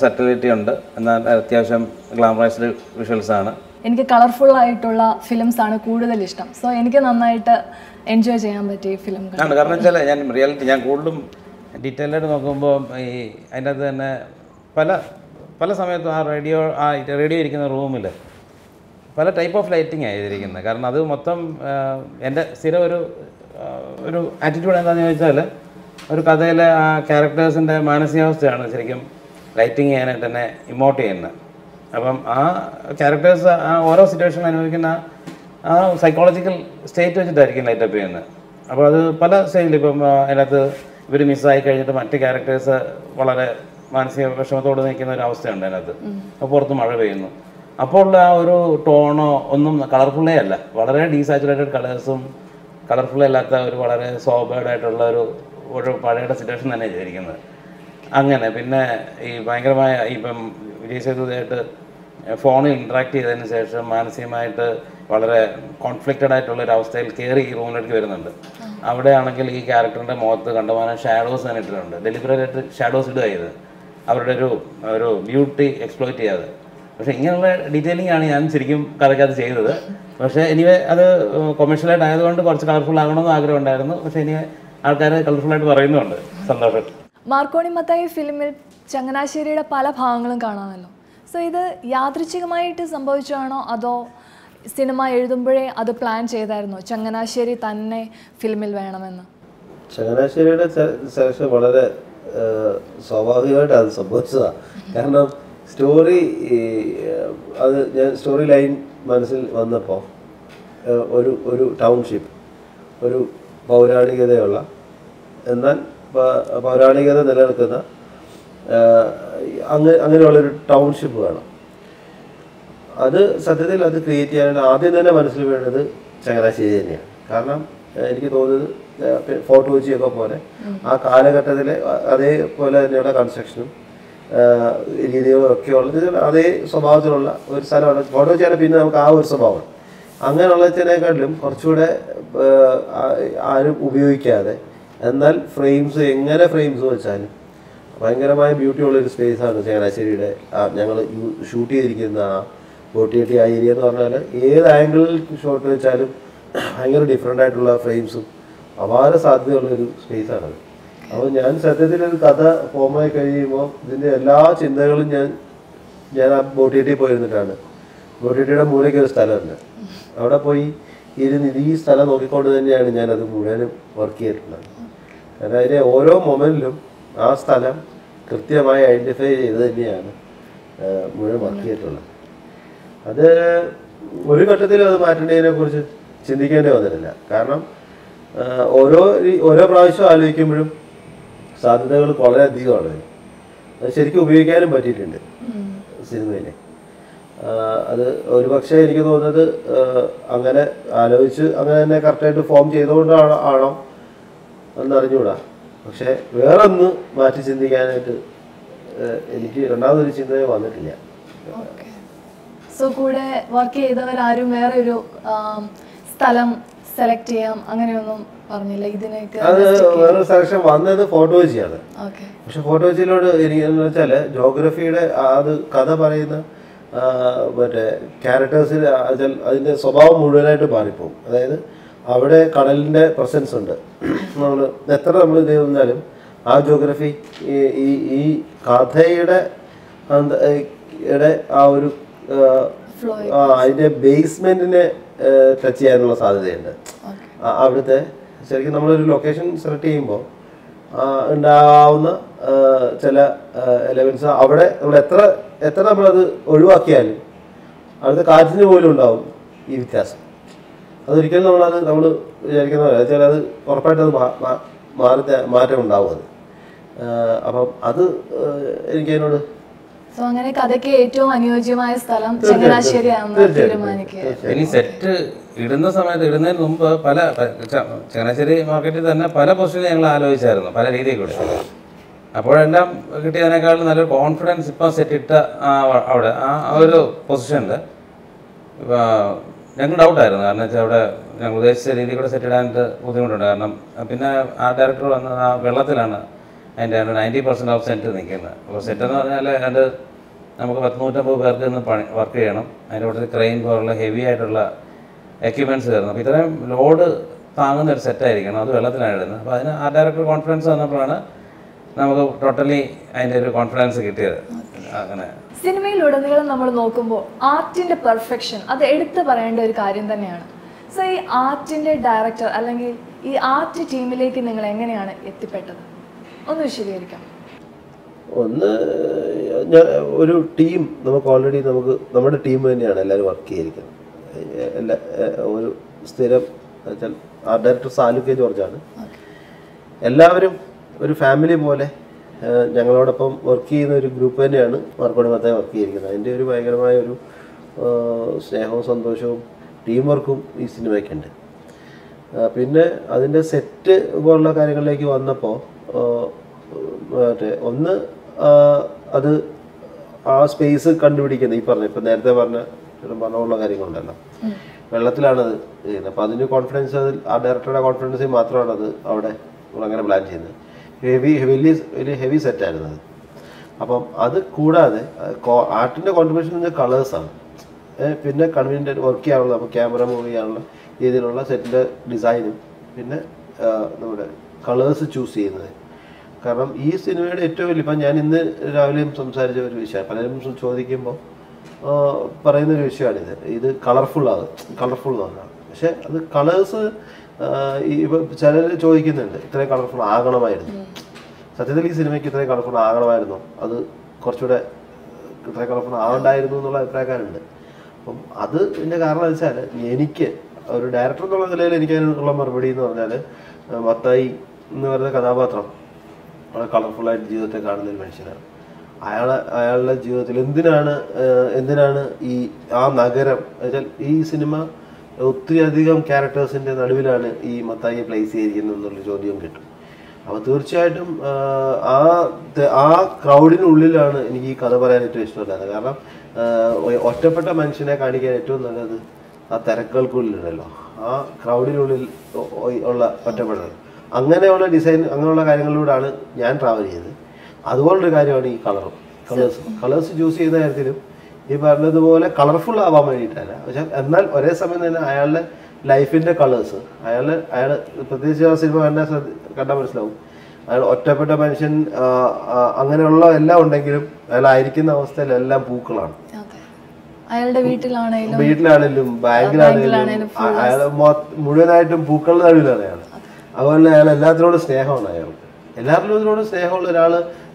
സട്ടിലിറ്റി ഉണ്ട്. എന്നാൽ അത്യാവശ്യം ഗ്ലാമറൈസ്ഡ് ആണ്. എനിക്ക് കളർഫുൾ ആയിട്ടുള്ള ഫിലിംസ് ആണ് കൂടുതൽ ഇഷ്ടം. സോ എനിക്ക് നന്നായിട്ട് എൻജോയ് ചെയ്യാൻ പറ്റിയ ഫിലിം ആണ്. കാരണം വെച്ചാൽ ഞാൻ റിയാലിറ്റി ഞാൻ കൂടുതലും ഡീറ്റെയിൽ ആയിട്ട് നോക്കുമ്പോൾ ഈ അതിന്റെ അകത്ത് തന്നെ പല പല സമയത്തും ആ റേഡിയോ ആ റേഡിയോ ഇരിക്കുന്ന റൂമിൽ പല ടൈപ്പ് ഓഫ് ലൈറ്റിംഗ് ആയിരിക്കുന്നത് കാരണം അത് മൊത്തം എന്റെ സ്ഥിരം ഒരു ഒരു ആറ്റിറ്റ്യൂഡ് എന്താണെന്ന് ചോദിച്ചാൽ ഒരു കഥയിലെ ആ ക്യാരക്ടേഴ്സിന്റെ മാനസികാവസ്ഥയാണ് ശരിക്കും ലൈറ്റിംഗ് ചെയ്യാനായിട്ട് തന്നെ ഇമോട്ട് ചെയ്യുന്നത്. അപ്പം ആ ക്യാരക്ടേഴ്സ് ആ ഓരോ സിറ്റുവേഷൻ അനുഭവിക്കുന്ന ആ സൈക്കോളജിക്കൽ സ്റ്റേറ്റ് വെച്ചിട്ടായിരിക്കും ലൈറ്റപ്പ് ചെയ്യുന്നത്. അപ്പോൾ അത് പല സ്റ്റേജിൽ ഇപ്പം അതിനകത്ത് ഇവർ മിസ്സായി കഴിഞ്ഞിട്ട് മറ്റ് ക്യാരക്ടേഴ്സ് വളരെ മാനസിക വിഷമത്തോട് നിൽക്കുന്ന ഒരു അവസ്ഥയുണ്ട് അതിനകത്ത്. അപ്പോൾ പുറത്ത് മഴ പെയ്യുന്നു. അപ്പോൾ ഉള്ള ആ ഒരു ടോണോ ഒന്നും കളർഫുള്ളേ അല്ല. വളരെ ഡീസാച്ചുറേറ്റഡ് കളേഴ്സും കളർഫുൾ അല്ലാത്ത ഒരു വളരെ സോബേഡായിട്ടുള്ള ഒരു ഒരു പഴയുടെ സിറ്റുവേഷൻ തന്നെ ചെയ്തിരിക്കുന്നത് അങ്ങനെ പിന്നെ ഈ ഭയങ്കരമായ ഇപ്പം വിജയ് സേതുവായിട്ട് ഫോണിൽ ഇൻട്രാക്ട് ചെയ്തതിന് ശേഷം മാനസികമായിട്ട് വളരെ കോൺഫ്ലിക്റ്റഡ് ആയിട്ടുള്ള ഒരു അവസ്ഥയിൽ കയറി ഈ റൂമിലേക്ക് വരുന്നുണ്ട്. അവിടെയാണെങ്കിൽ ഈ ക്യാരക്ടറിന്റെ മുഖത്ത് കണ്ടമാനം ഷാഡോസ് തന്നെ ഇട്ടിട്ടുണ്ട്. ഡെലിബറേറ്റ് ഷാഡോസ് ഇടുക ചെയ്ത് അവരുടെ ഒരു ഒരു ബ്യൂട്ടി എക്സ്പ്ലോയിറ്റ് ചെയ്യാതെ. പക്ഷേ ഇങ്ങനെയുള്ള ഡീറ്റെയിലിംഗ് ആണ് ഞാൻ ശരിക്കും കഥയ്ക്കകത്ത് ചെയ്തത്. പക്ഷേ എനിവേ അത് കൊമേഴ്ഷ്യലായിട്ട് ആയതുകൊണ്ട് കുറച്ച് കളർഫുൾ ആകണമെന്ന് ആഗ്രഹം ഉണ്ടായിരുന്നു. പക്ഷേ ഇനി ആൾക്കാർ കളർഫുള്ളായിട്ട് പറയുന്നുണ്ട് സന്തോഷം. മാർക്കോണി മത്തായി ഫിലിമിൽ ചങ്ങനാശ്ശേരിയുടെ പല ഭാഗങ്ങളും കാണാമല്ലോ. സോ ഇത് യാദൃച്ഛികമായിട്ട് സംഭവിച്ചതാണോ? അതോ സിനിമ എഴുതുമ്പോഴേ അത് പ്ലാൻ ചെയ്തായിരുന്നോ? ചങ്ങനാശ്ശേരി തന്നെ ഫിലിമിൽ വേണമെന്ന്. ചങ്ങനാശ്ശേരിയുടെ സെലക്ഷൻ വളരെ സ്വാഭാവികമായിട്ട് അത് സംഭവിച്ചതാണ് കാരണം സ്റ്റോറി അത് ഞാൻ സ്റ്റോറി ലൈൻ മനസ്സിൽ വന്നപ്പോൾ ഒരു ഒരു ടൗൺഷിപ്പ് ഒരു പൗരാണികതയുള്ള എന്നാൽ പൗരാണികത നിലനിൽക്കുന്ന അങ്ങനെ അങ്ങ അങ്ങനെയുള്ളൊരു ടൗൺഷിപ്പ് വേണം. അത് സത്യത്തിൽ അത് ക്രിയേറ്റ് ചെയ്യാനായിട്ട് ആദ്യം തന്നെ മനസ്സിൽ വേണ്ടത് ചങ്ങനാശ്ശേരി തന്നെയാണ്. കാരണം എനിക്ക് തോന്നുന്നത് ഫോർട്ട് കൊച്ചിയൊക്കെ പോലെ ആ കാലഘട്ടത്തിലെ അതേപോലെ തന്നെയുള്ള കൺസ്ട്രക്ഷനും രീതികളും ഒക്കെ ഉള്ളത് അതേ സ്വഭാവത്തിലുള്ള ഒരു സ്ഥലമാണ്. ഫോട്ടോ ചെയ്യാൻ പിന്നെ നമുക്ക് ആ ഒരു സ്വഭാവം. അങ്ങനെയുള്ളതിനേക്കാട്ടിലും കുറച്ചുകൂടെ ആരും ഉപയോഗിക്കാതെ എന്നാൽ ഫ്രെയിംസ് എങ്ങനെ ഫ്രെയിംസ് വെച്ചാലും ഭയങ്കരമായ ബ്യൂട്ടി ഉള്ള ഒരു സ്പേസ് ആണ് ചങ്ങനാശ്ശേരിയുടെ ഞങ്ങൾ ഷൂട്ട് ചെയ്തിരിക്കുന്ന ആ ബോട്ടിയെട്ടി ആ ഏരിയ എന്ന് പറഞ്ഞാൽ ഏത് ആംഗിളിൽ ഷോട്ട് വെച്ചാലും ഭയങ്കര ഡിഫറെന്റ് ആയിട്ടുള്ള ഫ്രെയിംസും അപാര സാധ്യതയുള്ളൊരു സ്പേസ് ആണത് അപ്പോൾ ഞാൻ സത്യത്തിൽ ഒരു കഥ ഫോമായി കഴിയുമ്പോൾ ഇതിന്റെ എല്ലാ ചിന്തകളും ഞാൻ ഞാൻ ആ ബോട്ടിട്ടി പോയിരുന്നിട്ടാണ്. ബോട്ടിട്ടിയുടെ മൂലയ്ക്ക് ഒരു സ്ഥലമുണ്ട്. അവിടെ പോയി ഇരുന്ന് ഈ സ്ഥലം നോക്കിക്കൊണ്ട് തന്നെയാണ് ഞാൻ അത് മുഴുവനും വർക്ക് ചെയ്തിട്ടുള്ളത്. കാരണം ഓരോ മൊമെന്റിലും ആ സ്ഥലം കൃത്യമായി ഐഡന്റിഫൈ ചെയ്ത് തന്നെയാണ് മുഴുവൻ വർക്ക് ചെയ്തിട്ടുള്ളത്. അത് ഒരു ഘട്ടത്തിലും അത് മാറ്റേണ്ടതിനെ കുറിച്ച് ചിന്തിക്കേണ്ടി വന്നിട്ടില്ല. കാരണം ഓരോ ഓരോ പ്രാവശ്യം ആലോചിക്കുമ്പോഴും സാധ്യതകൾ വളരെ അധികമാണ് അത് ശരിക്കും ഉപയോഗിക്കാനും പറ്റിയിട്ടുണ്ട് സിനിമയിൽ. അത് ഒരു പക്ഷേ എനിക്ക് തോന്നുന്നത് അങ്ങനെ ആലോചിച്ച് അങ്ങനെ തന്നെ കറക്റ്റായിട്ട് ഫോം ചെയ്തുകൊണ്ടാണ് ആണോ എന്നറിഞ്ഞൂടാ പക്ഷെ വേറെ ഒന്ന് മാറ്റി ചിന്തിക്കാനായിട്ട് എനിക്ക് രണ്ടാമതൊരു ചിന്തയെ വന്നിട്ടില്ല. സോ കൂടെ വർക്ക് ചെയ്തവരാരും വേറെ ഒരു സ്ഥലം സെലക്ട് ചെയ്യാം അങ്ങനെയൊന്നും പറഞ്ഞില്ല ഇതിനൊക്കെ അത് വേറെ സെലക്ഷൻ വന്നത് ഫോട്ടോ വെച്ചാണ് ഓക്കെ. പക്ഷെ ഫോട്ടോ വെച്ചിലോട് എനിക്ക് വെച്ചാൽ വെച്ചാൽ ജോഗ്രഫിയുടെ അത് കഥ പറയുന്ന മറ്റേ ക്യാരക്ടേഴ്സിൽ അതിന്റെ സ്വഭാവം മുഴുവനായിട്ട് മാറിപ്പോകും. അതായത് അവിടെ കടലിന്റെ പ്രസൻസ് ഉണ്ട്. നമ്മൾ എത്ര നമ്മൾ ഇത് വന്നാലും ആ ജോഗ്രഫി ഈ ഈ- കഥയുടെ ആ ഒരു അതിന്റെ ബേസ്മെന്റിനെ അതിന്റെ ബേസ്മെന്റിനെ ടച്ച് ചെയ്യാനുള്ള സാധ്യതയുണ്ട്. അവിടുത്തെ ശരിക്കും നമ്മളൊരു ലൊക്കേഷൻ സെലക്ട് ചെയ്യുമ്പോൾ ഉണ്ടാവുന്ന ചില എലമെന്റ്സ് അവിടെ നമ്മൾ എത്ര എത്ര നമ്മളത് ഒഴിവാക്കിയാലും അവിടുത്തെ കാറ്റിന് പോലും ഉണ്ടാവും ഈ വ്യത്യാസം. അതൊരിക്കലും നമ്മളത് നമ്മൾ വിചാരിക്കുന്ന പോലെ വെച്ചാൽ അത് ഉറപ്പായിട്ട് അത് മാ- മാ- മാറി മാറ്റം ഉണ്ടാവും അത്. അപ്പം അത് ആ, എനിക്ക് അതിനോട് സോ അങ്ങനെ കഥയ്ക്ക് ഏറ്റവും അനുയോജ്യമായ സ്ഥലം ചങ്ങനാശ്ശേരി ആണെന്ന് തീരുമാനിക്കുക. ഇനി സെറ്റ് ഇടുന്ന സമയത്ത് ഇടുന്നതിന് മുമ്പ് പല ചങ്ങനാശ്ശേരി മാർക്കറ്റിൽ തന്നെ പല പൊസിഷനിൽ ഞങ്ങൾ ആലോചിച്ചായിരുന്നു പല രീതിയിൽ കൂടെ. അപ്പോഴെല്ലാം കിട്ടിയതിനേക്കാളും നല്ലൊരു കോൺഫിഡൻസ് ഇപ്പം സെറ്റ് ഇട്ട അവിടെ ആ ഒരു പൊസിഷനിൽ ഡൗട്ട് ഡൗട്ടായിരുന്നു കാരണം വെച്ചാൽ അവിടെ ഞങ്ങൾ ഉദ്ദേശിച്ച രീതിയിൽ കൂടെ സെറ്റ് ഇടാനായിട്ട് ബുദ്ധിമുട്ടുണ്ട്. കാരണം പിന്നെ ആ ഡയറക്ടർ വന്നത് ആ വെള്ളത്തിലാണ് അതിന്റെ നയന്റി പെർസെന്റ് ഓഫ് സെറ്റ് നിൽക്കുന്നത്. അപ്പോൾ സെറ്റ് എന്ന് പറഞ്ഞാൽ അത് നമുക്ക് പത്ത് നൂറ്റമ്പത് പേർക്ക് ഇന്ന് പണി വർക്ക് ചെയ്യണം. അതിന്റെ കൂട്ടത്തിൽ ക്രെയിൻ പോലുള്ള ഹെവി ആയിട്ടുള്ള എക്യുപ്മെന്റ്സ് തരണം. അപ്പോൾ ഇത്രയും ലോഡ് താങ്ങുന്ന ഒരു സെറ്റായിരിക്കണം അത് വെള്ളത്തിലാണ് ഇടുന്നത്. അപ്പോൾ അതിന് ആ ഡയറക്ടർ കോൺഫിഡൻസ് വന്നപ്പോഴാണ് നമുക്ക് ടോട്ടലി അതിന്റെ ഒരു കോൺഫിഡൻസ് കിട്ടിയത്. അങ്ങനെ. സിനിമയിലുടനീളം നമ്മൾ നോക്കുമ്പോൾ ആർട്ടിന്റെ പെർഫെക്ഷൻ അത് എടുത്തു പറയേണ്ട ഒരു കാര്യം തന്നെയാണ്. സോ ഈ ആർട്ടിന്റെ ഡയറക്ടർ അല്ലെങ്കിൽ ഈ ആർട്ട് ടീമിലേക്ക് നിങ്ങൾ എങ്ങനെയാണ് എത്തിപ്പെട്ടത്? ഒന്ന് വിശദീകരിക്കാം. ഒന്ന് ഞാൻ ഒരു ടീം നമുക്ക് ഓൾറെഡി നമുക്ക് നമ്മുടെ ടീം തന്നെയാണ് എല്ലാവരും വർക്ക് ചെയ്തിരിക്കുന്നത്. എല്ലാ ഒരു സ്ഥിരം വെച്ചാൽ ആ ഡയറക്ടർ സാലു കെ ജോർജാണ്. എല്ലാവരും ഒരു ഫാമിലി പോലെ ഞങ്ങളോടൊപ്പം വർക്ക് ചെയ്യുന്ന ഒരു ഗ്രൂപ്പ് തന്നെയാണ് മാർക്കോടി മത്തായി വർക്ക് ചെയ്തിരിക്കുന്നത്. അതിന്റെ ഒരു ഭയങ്കരമായ ഒരു സ്നേഹവും സന്തോഷവും ടീം വർക്കും ഈ സിനിമയ്ക്കുണ്ട് പിന്നെ അതിന്റെ സെറ്റ് പോലുള്ള കാര്യങ്ങളിലേക്ക് വന്നപ്പോൾ മറ്റേ ഒന്ന് അത് ആ സ്പേസ് കണ്ടുപിടിക്കുന്നത് ഈ പറഞ്ഞ ഇപ്പം നേരത്തെ പറഞ്ഞ മണമുള്ള കാര്യങ്ങളുണ്ടല്ലോ. വെള്ളത്തിലാണത് ചെയ്യുന്നത്. അപ്പോൾ അതിന് കോൺഫിഡൻസ് അതിൽ ആ ഡയറക്ടറുടെ കോൺഫിഡൻസിൽ മാത്രമാണ് അത് അവിടെ അങ്ങനെ പ്ലാൻ ചെയ്യുന്നത്. ഹെവി വലിയ വലിയ ഹെവി സെറ്റായിരുന്നു അത്. അപ്പം അത് കൂടാതെ ആർട്ടിന്റെ കോൺട്രിബ്യൂഷൻ എന്ന് കളേഴ്സാണ് പിന്നെ കൺവീനിയന്റ് വർക്ക് ചെയ്യാനുള്ള അപ്പോൾ ക്യാമറ മൂവ് ചെയ്യാനുള്ള രീതിയിലുള്ള സെറ്റിന്റെ ഡിസൈനും പിന്നെ നമ്മുടെ കളേഴ്സ് ചൂസ് ചെയ്യുന്നത്. കാരണം ഈ സിനിമയുടെ ഏറ്റവും വലിയ ഇപ്പം ഞാൻ ഇന്ന് രാവിലെയും സംസാരിച്ച ഒരു വിഷയം പലരും ചോദിക്കുമ്പോൾ പറയുന്ന ഒരു വിഷയമാണിത്. ഇത് കളർഫുൾ ആകും കളർഫുൾ എന്നാണ് പക്ഷെ അത് കളേഴ്സ് ഇപ്പം ചിലർ ചോദിക്കുന്നുണ്ട് ഇത്രയും കളർഫുൾ ആകണമായിരുന്നു. സത്യത്തിൽ ഈ സിനിമയ്ക്ക് ഇത്രയും കളർഫുൾ ആകണമായിരുന്നു. അത് കുറച്ചുകൂടെ ഇത്രയും കളർഫുൾ ആവണ്ടായിരുന്നു എന്നുള്ള അഭിപ്രായക്കാരുണ്ട്. അപ്പം അത് എന്റെ കാരണം വെച്ചാൽ എനിക്ക് ഒരു ഡയറക്ടർ എന്നുള്ള നിലയിൽ എനിക്ക് അതിനുള്ള മറുപടി എന്ന് പറഞ്ഞാൽ മത്തായി എന്ന് പറയുന്ന കഥാപാത്രം വളരെ കളർഫുള്ളായിട്ട് ജീവിതത്തെ കാണുന്ന ഒരു മനുഷ്യനാണ്. അയാളെ അയാളുടെ ജീവിതത്തിൽ എന്തിനാണ് എന്തിനാണ് ഈ ആ നഗരം എന്നുവെച്ചാൽ ഈ സിനിമ ഒത്തിരി അധികം ക്യാരക്ടേഴ്സിന്റെ നടുവിലാണ് ഈ മത്തായിയെ പ്ലേസ് ചെയ്തിരിക്കുന്നത് എന്നുള്ള ചോദ്യം കിട്ടും. അപ്പോൾ തീർച്ചയായിട്ടും ആ ആ ക്രൗഡിനുള്ളിലാണ് എനിക്ക് ഈ കഥ പറയാൻ ഏറ്റവും ഇഷ്ടമില്ലാത്തത്. കാരണം ഒറ്റപ്പെട്ട മനുഷ്യനെ കാണിക്കാൻ ഏറ്റവും നല്ലത് ആ തിരക്കുകൾക്കുള്ളിലുണ്ടല്ലോ ആ ക്രൗഡിനുള്ളിൽ ഉള്ള ഒറ്റപ്പെടൽ. അങ്ങനെയുള്ള ഡിസൈൻ അങ്ങനെയുള്ള കാര്യങ്ങളിലൂടെയാണ് ഞാൻ ട്രാവൽ ചെയ്തത്. അതുപോലൊരു കാര്യമാണ് ഈ കളറും കളേഴ്സ് കളേഴ്സ് ചൂസ് ചെയ്യുന്ന കാര്യത്തിലും ഈ പറഞ്ഞതുപോലെ കളർഫുൾ ആവാൻ വേണ്ടിയിട്ടല്ല. പക്ഷെ എന്നാൽ ഒരേ സമയം തന്നെ അയാളുടെ ലൈഫിന്റെ കളേഴ്സ് അയാൾ അയാൾ പ്രത്യേകിച്ച് ആ സിനിമ കണ്ടാൽ കണ്ടാൽ മനസ്സിലാവും. അയാൾ ഒറ്റപ്പെട്ട മനുഷ്യൻ അങ്ങനെയുള്ള എല്ലാം ഉണ്ടെങ്കിലും അയാൾ ആയിരിക്കുന്ന അവസ്ഥയിലെല്ലാം പൂക്കളാണ്. അയാളുടെ വീട്ടിലാണെങ്കിലും വീട്ടിലാണെങ്കിലും ബാങ്കിലാണെങ്കിലും അയാൾ മുഴുവനായിട്ടും പൂക്കളുടെ നടുവിലാണ് അയാൾ അതുപോലെ അയാൾ എല്ലാത്തിനോടും സ്നേഹമാണ് അയാൾക്ക്. എല്ലാത്തിനോടും സ്നേഹമുള്ള ഒരാൾ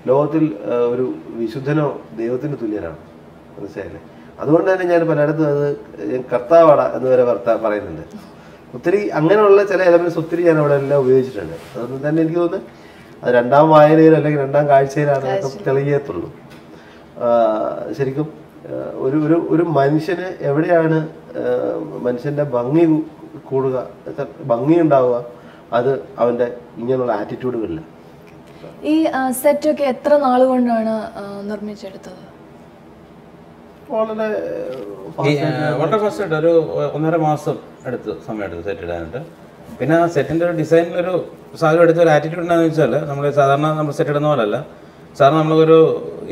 ലോകത്തിൽ ഒരു വിശുദ്ധനോ ദൈവത്തിന് തുല്യനാണ്. മനസ്സിലായില്ലേ? അതുകൊണ്ട് തന്നെ ഞാൻ പലയിടത്തും അത് കർത്താവാട എന്ന് വരെ ഭർത്താവ് പറയുന്നുണ്ട്. ഒത്തിരി അങ്ങനെയുള്ള ചില എലമെന്റ്സ് ഒത്തിരി ഞാൻ അവിടെ എല്ലാം ഉപയോഗിച്ചിട്ടുണ്ട്. അതുകൊണ്ട് തന്നെ എനിക്ക് തോന്നുന്നു അത് രണ്ടാം വായനയിൽ അല്ലെങ്കിൽ രണ്ടാം കാഴ്ചയിലാണ് അതൊക്കെ തെളിയത്തുള്ളൂ. ശരിക്കും ഒരു ഒരു ഒരു മനുഷ്യന് എവിടെയാണ് മനുഷ്യന്റെ ഭംഗി കൂടുക ഭംഗി ഉണ്ടാവുക അത് അവന്റെ ഇങ്ങനെയുള്ള ആറ്റിറ്റ്യൂഡുകളില്ല ഈ സെറ്റ് ഒക്കെ എത്ര നാൾ കൊണ്ടാണ് നിർമ്മിച്ചെടുത്തത്? വളരെ ഈ വളരെ ഫസ്റ്റ് ആയിട്ട് ഒരു ഒന്നര മാസം എടുത്ത് സമയം എടുത്തു സെറ്റ് ഇടാനായിട്ട്. പിന്നെ ആ സെറ്റിന്റെ ഒരു ഡിസൈനിൽ ഒരു സാധനം എടുത്ത ഒരു ആറ്റിറ്റ്യൂഡ് എന്താണെന്ന് വെച്ചാൽ നമ്മൾ സാധാരണ നമ്മൾ സെറ്റ് ഇടുന്ന പോലല്ല. സാധാരണ നമ്മളൊരു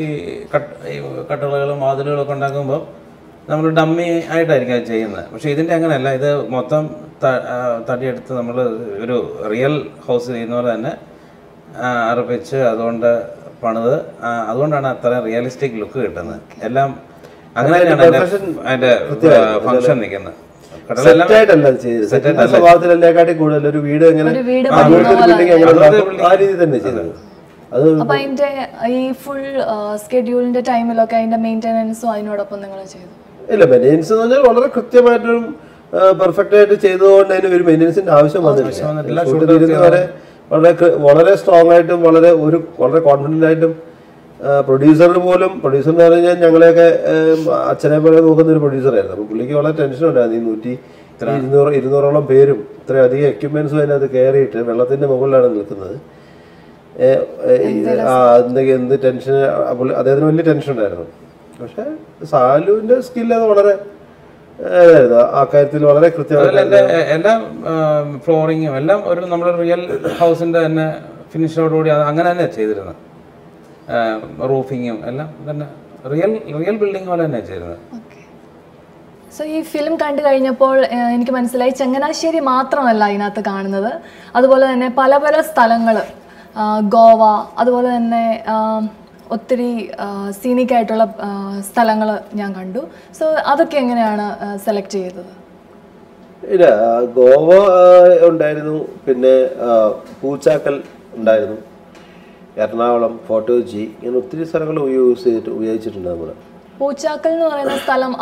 ഈ കട്ട് ഈ കട്ടുകളുകളും വാതിലുകളൊക്കെ ഉണ്ടാക്കുമ്പോൾ നമ്മൾ ഡമ്മി ആയിട്ടായിരിക്കും അത് ചെയ്യുന്നത്. പക്ഷേ ഇതിന്റെ അങ്ങനെയല്ല ഇത് മൊത്തം തടിയെടുത്ത് നമ്മൾ ഒരു റിയൽ ഹൗസ് ചെയ്യുന്ന പോലെ തന്നെ ആ, അറപ്പിച്ച് അതുകൊണ്ട് പണിത് അതുകൊണ്ടാണ് അത്ര റിയലിസ്റ്റിക് ലുക്ക് കിട്ടുന്നത്. എല്ലാം അങ്ങനെ തന്നെയാണ് അതിന്റെ അതിന്റെ ഫംഗ്ഷൻ നിൽക്കുന്നത്. സ്വഭാവത്തിലെല്ലാക്കാട്ടി കൂടുതൽ ഒരു വീട് എങ്ങനെ ഒരു വീട് ആ, രീതി തന്നെ ചെയ്തത് അത് അപ്പൊ അതിന്റെ ഈ ഫുൾ സ്കെഡ്യൂളിന്റെ ടൈമിലൊക്കെ അതിന്റെ മെയിന്റെനൻസും അതിനോടൊപ്പം നിങ്ങൾ ചെയ്തു. ഇല്ല മെയിന്റെനൻസ് എന്ന് പറഞ്ഞാൽ വളരെ കൃത്യമായിട്ടും പെർഫെക്റ്റ് ആയിട്ട് ചെയ്തതുകൊണ്ട് അതിന് ഒരു മെയിന്റെനൻസിന്റെ ആവശ്യം വന്നിട്ടില്ല. വരെ വളരെ വളരെ സ്ട്രോങ് ആയിട്ടും വളരെ ഒരു വളരെ കോൺഫിഡന്റ് ആയിട്ടും പ്രൊഡ്യൂസറിന് പോലും പ്രൊഡ്യൂസർ എന്ന് പറഞ്ഞാൽ ഞങ്ങളെയൊക്കെ അച്ഛനെ പോലെ നോക്കുന്ന ഒരു പ്രൊഡ്യൂസറായിരുന്നു അപ്പോൾ പുള്ളിക്ക് വളരെ ടെൻഷൻ ഉണ്ടായിരുന്നു. ഈ നൂറ്റി ഇരുന്നൂറ് ഇരുന്നൂറോളം പേരും ഇത്രയധികം എക്യുപ്മെന്റ്സും അതിനകത്ത് കയറിയിട്ട് വെള്ളത്തിന്റെ മുകളിലാണ് നിൽക്കുന്നത്. എന്തെങ്കിലും എന്ത് ടെൻഷൻ അദ്ദേഹത്തിന് വലിയ ടെൻഷൻ ഉണ്ടായിരുന്നു. പക്ഷെ സാലുവിന്റെ സ്കില്ല് അത് വളരെ ആ കാര്യത്തിൽ വളരെ കൃത്യമായിട്ട് എല്ലാ ഫ്ലോറിങ്ങും എല്ലാം ഒരു നമ്മുടെ റിയൽ ഹൗസിന്റെ തന്നെ ഫിനിഷോടുകൂടി അങ്ങനെ തന്നെ ചെയ്തിരുന്നത്. റൂഫിങ്ങും എല്ലാം തന്നെ റിയൽ റിയൽ ബിൽഡിംഗ് പോലെ തന്നെ ചെയ്തിരുന്നത്. സോ ഈ ഫിലിം കണ്ടു കഴിഞ്ഞപ്പോൾ എനിക്ക് മനസ്സിലായി ചങ്ങനാശ്ശേരി മാത്രമല്ല ഇതിനകത്ത് കാണുന്നത്. അതുപോലെ തന്നെ പല പല സ്ഥലങ്ങൾ ഗോവ അതുപോലെ തന്നെ ഒത്തിരി സീനിക് ആയിട്ടുള്ള സ്ഥലങ്ങൾ ഞാൻ കണ്ടു. സോ അതൊക്കെ എങ്ങനെയാണ് സെലക്ട് ചെയ്തത്? ഇല്ല ഗോവ ഉണ്ടായിരുന്നു. പിന്നെ പൂച്ചാക്കൽ ഉണ്ടായിരുന്നു. എറണാകുളം ഫോർട്ട് കൊച്ചി ഇങ്ങനെ ഒത്തിരി സ്ഥലങ്ങൾ യൂസ് ചെയ്തിട്ട് ഉപയോഗിച്ചിട്ടുണ്ട് നമ്മൾ പൂച്ചാക്കൽ എന്ന് പറയുന്ന സ്ഥലം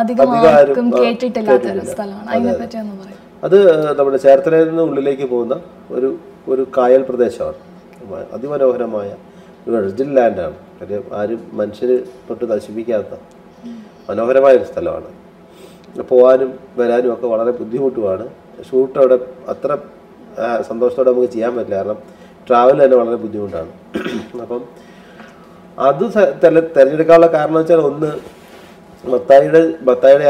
അധികം ആർക്കും കേട്ടിട്ടില്ലാത്ത സ്ഥലമാണ്. ഒന്ന് പറയും. അത് നമ്മുടെ ചേർത്തലയിൽ നിന്ന് ഉള്ളിലേക്ക് പോകുന്ന ഒരു ഒരു കായൽ പ്രദേശമാണ്. അതിമനോഹരമായ വെർജിൻ ലാൻഡാണ് കാര്യം ആരും മനുഷ്യർ തൊട്ട് നശിപ്പിക്കാത്ത മനോഹരമായൊരു സ്ഥലമാണ്. പോകാനും വരാനും ഒക്കെ വളരെ ബുദ്ധിമുട്ടുമാണ്. ഷൂട്ട് അവിടെ അത്ര സന്തോഷത്തോടെ നമുക്ക് ചെയ്യാൻ പറ്റില്ല. കാരണം ട്രാവൽ തന്നെ വളരെ ബുദ്ധിമുട്ടാണ്. അപ്പം അത് തിരഞ്ഞെടുക്കാനുള്ള കാരണം വെച്ചാൽ ഒന്ന് മത്തായിയുടെ മത്തായിയുടെ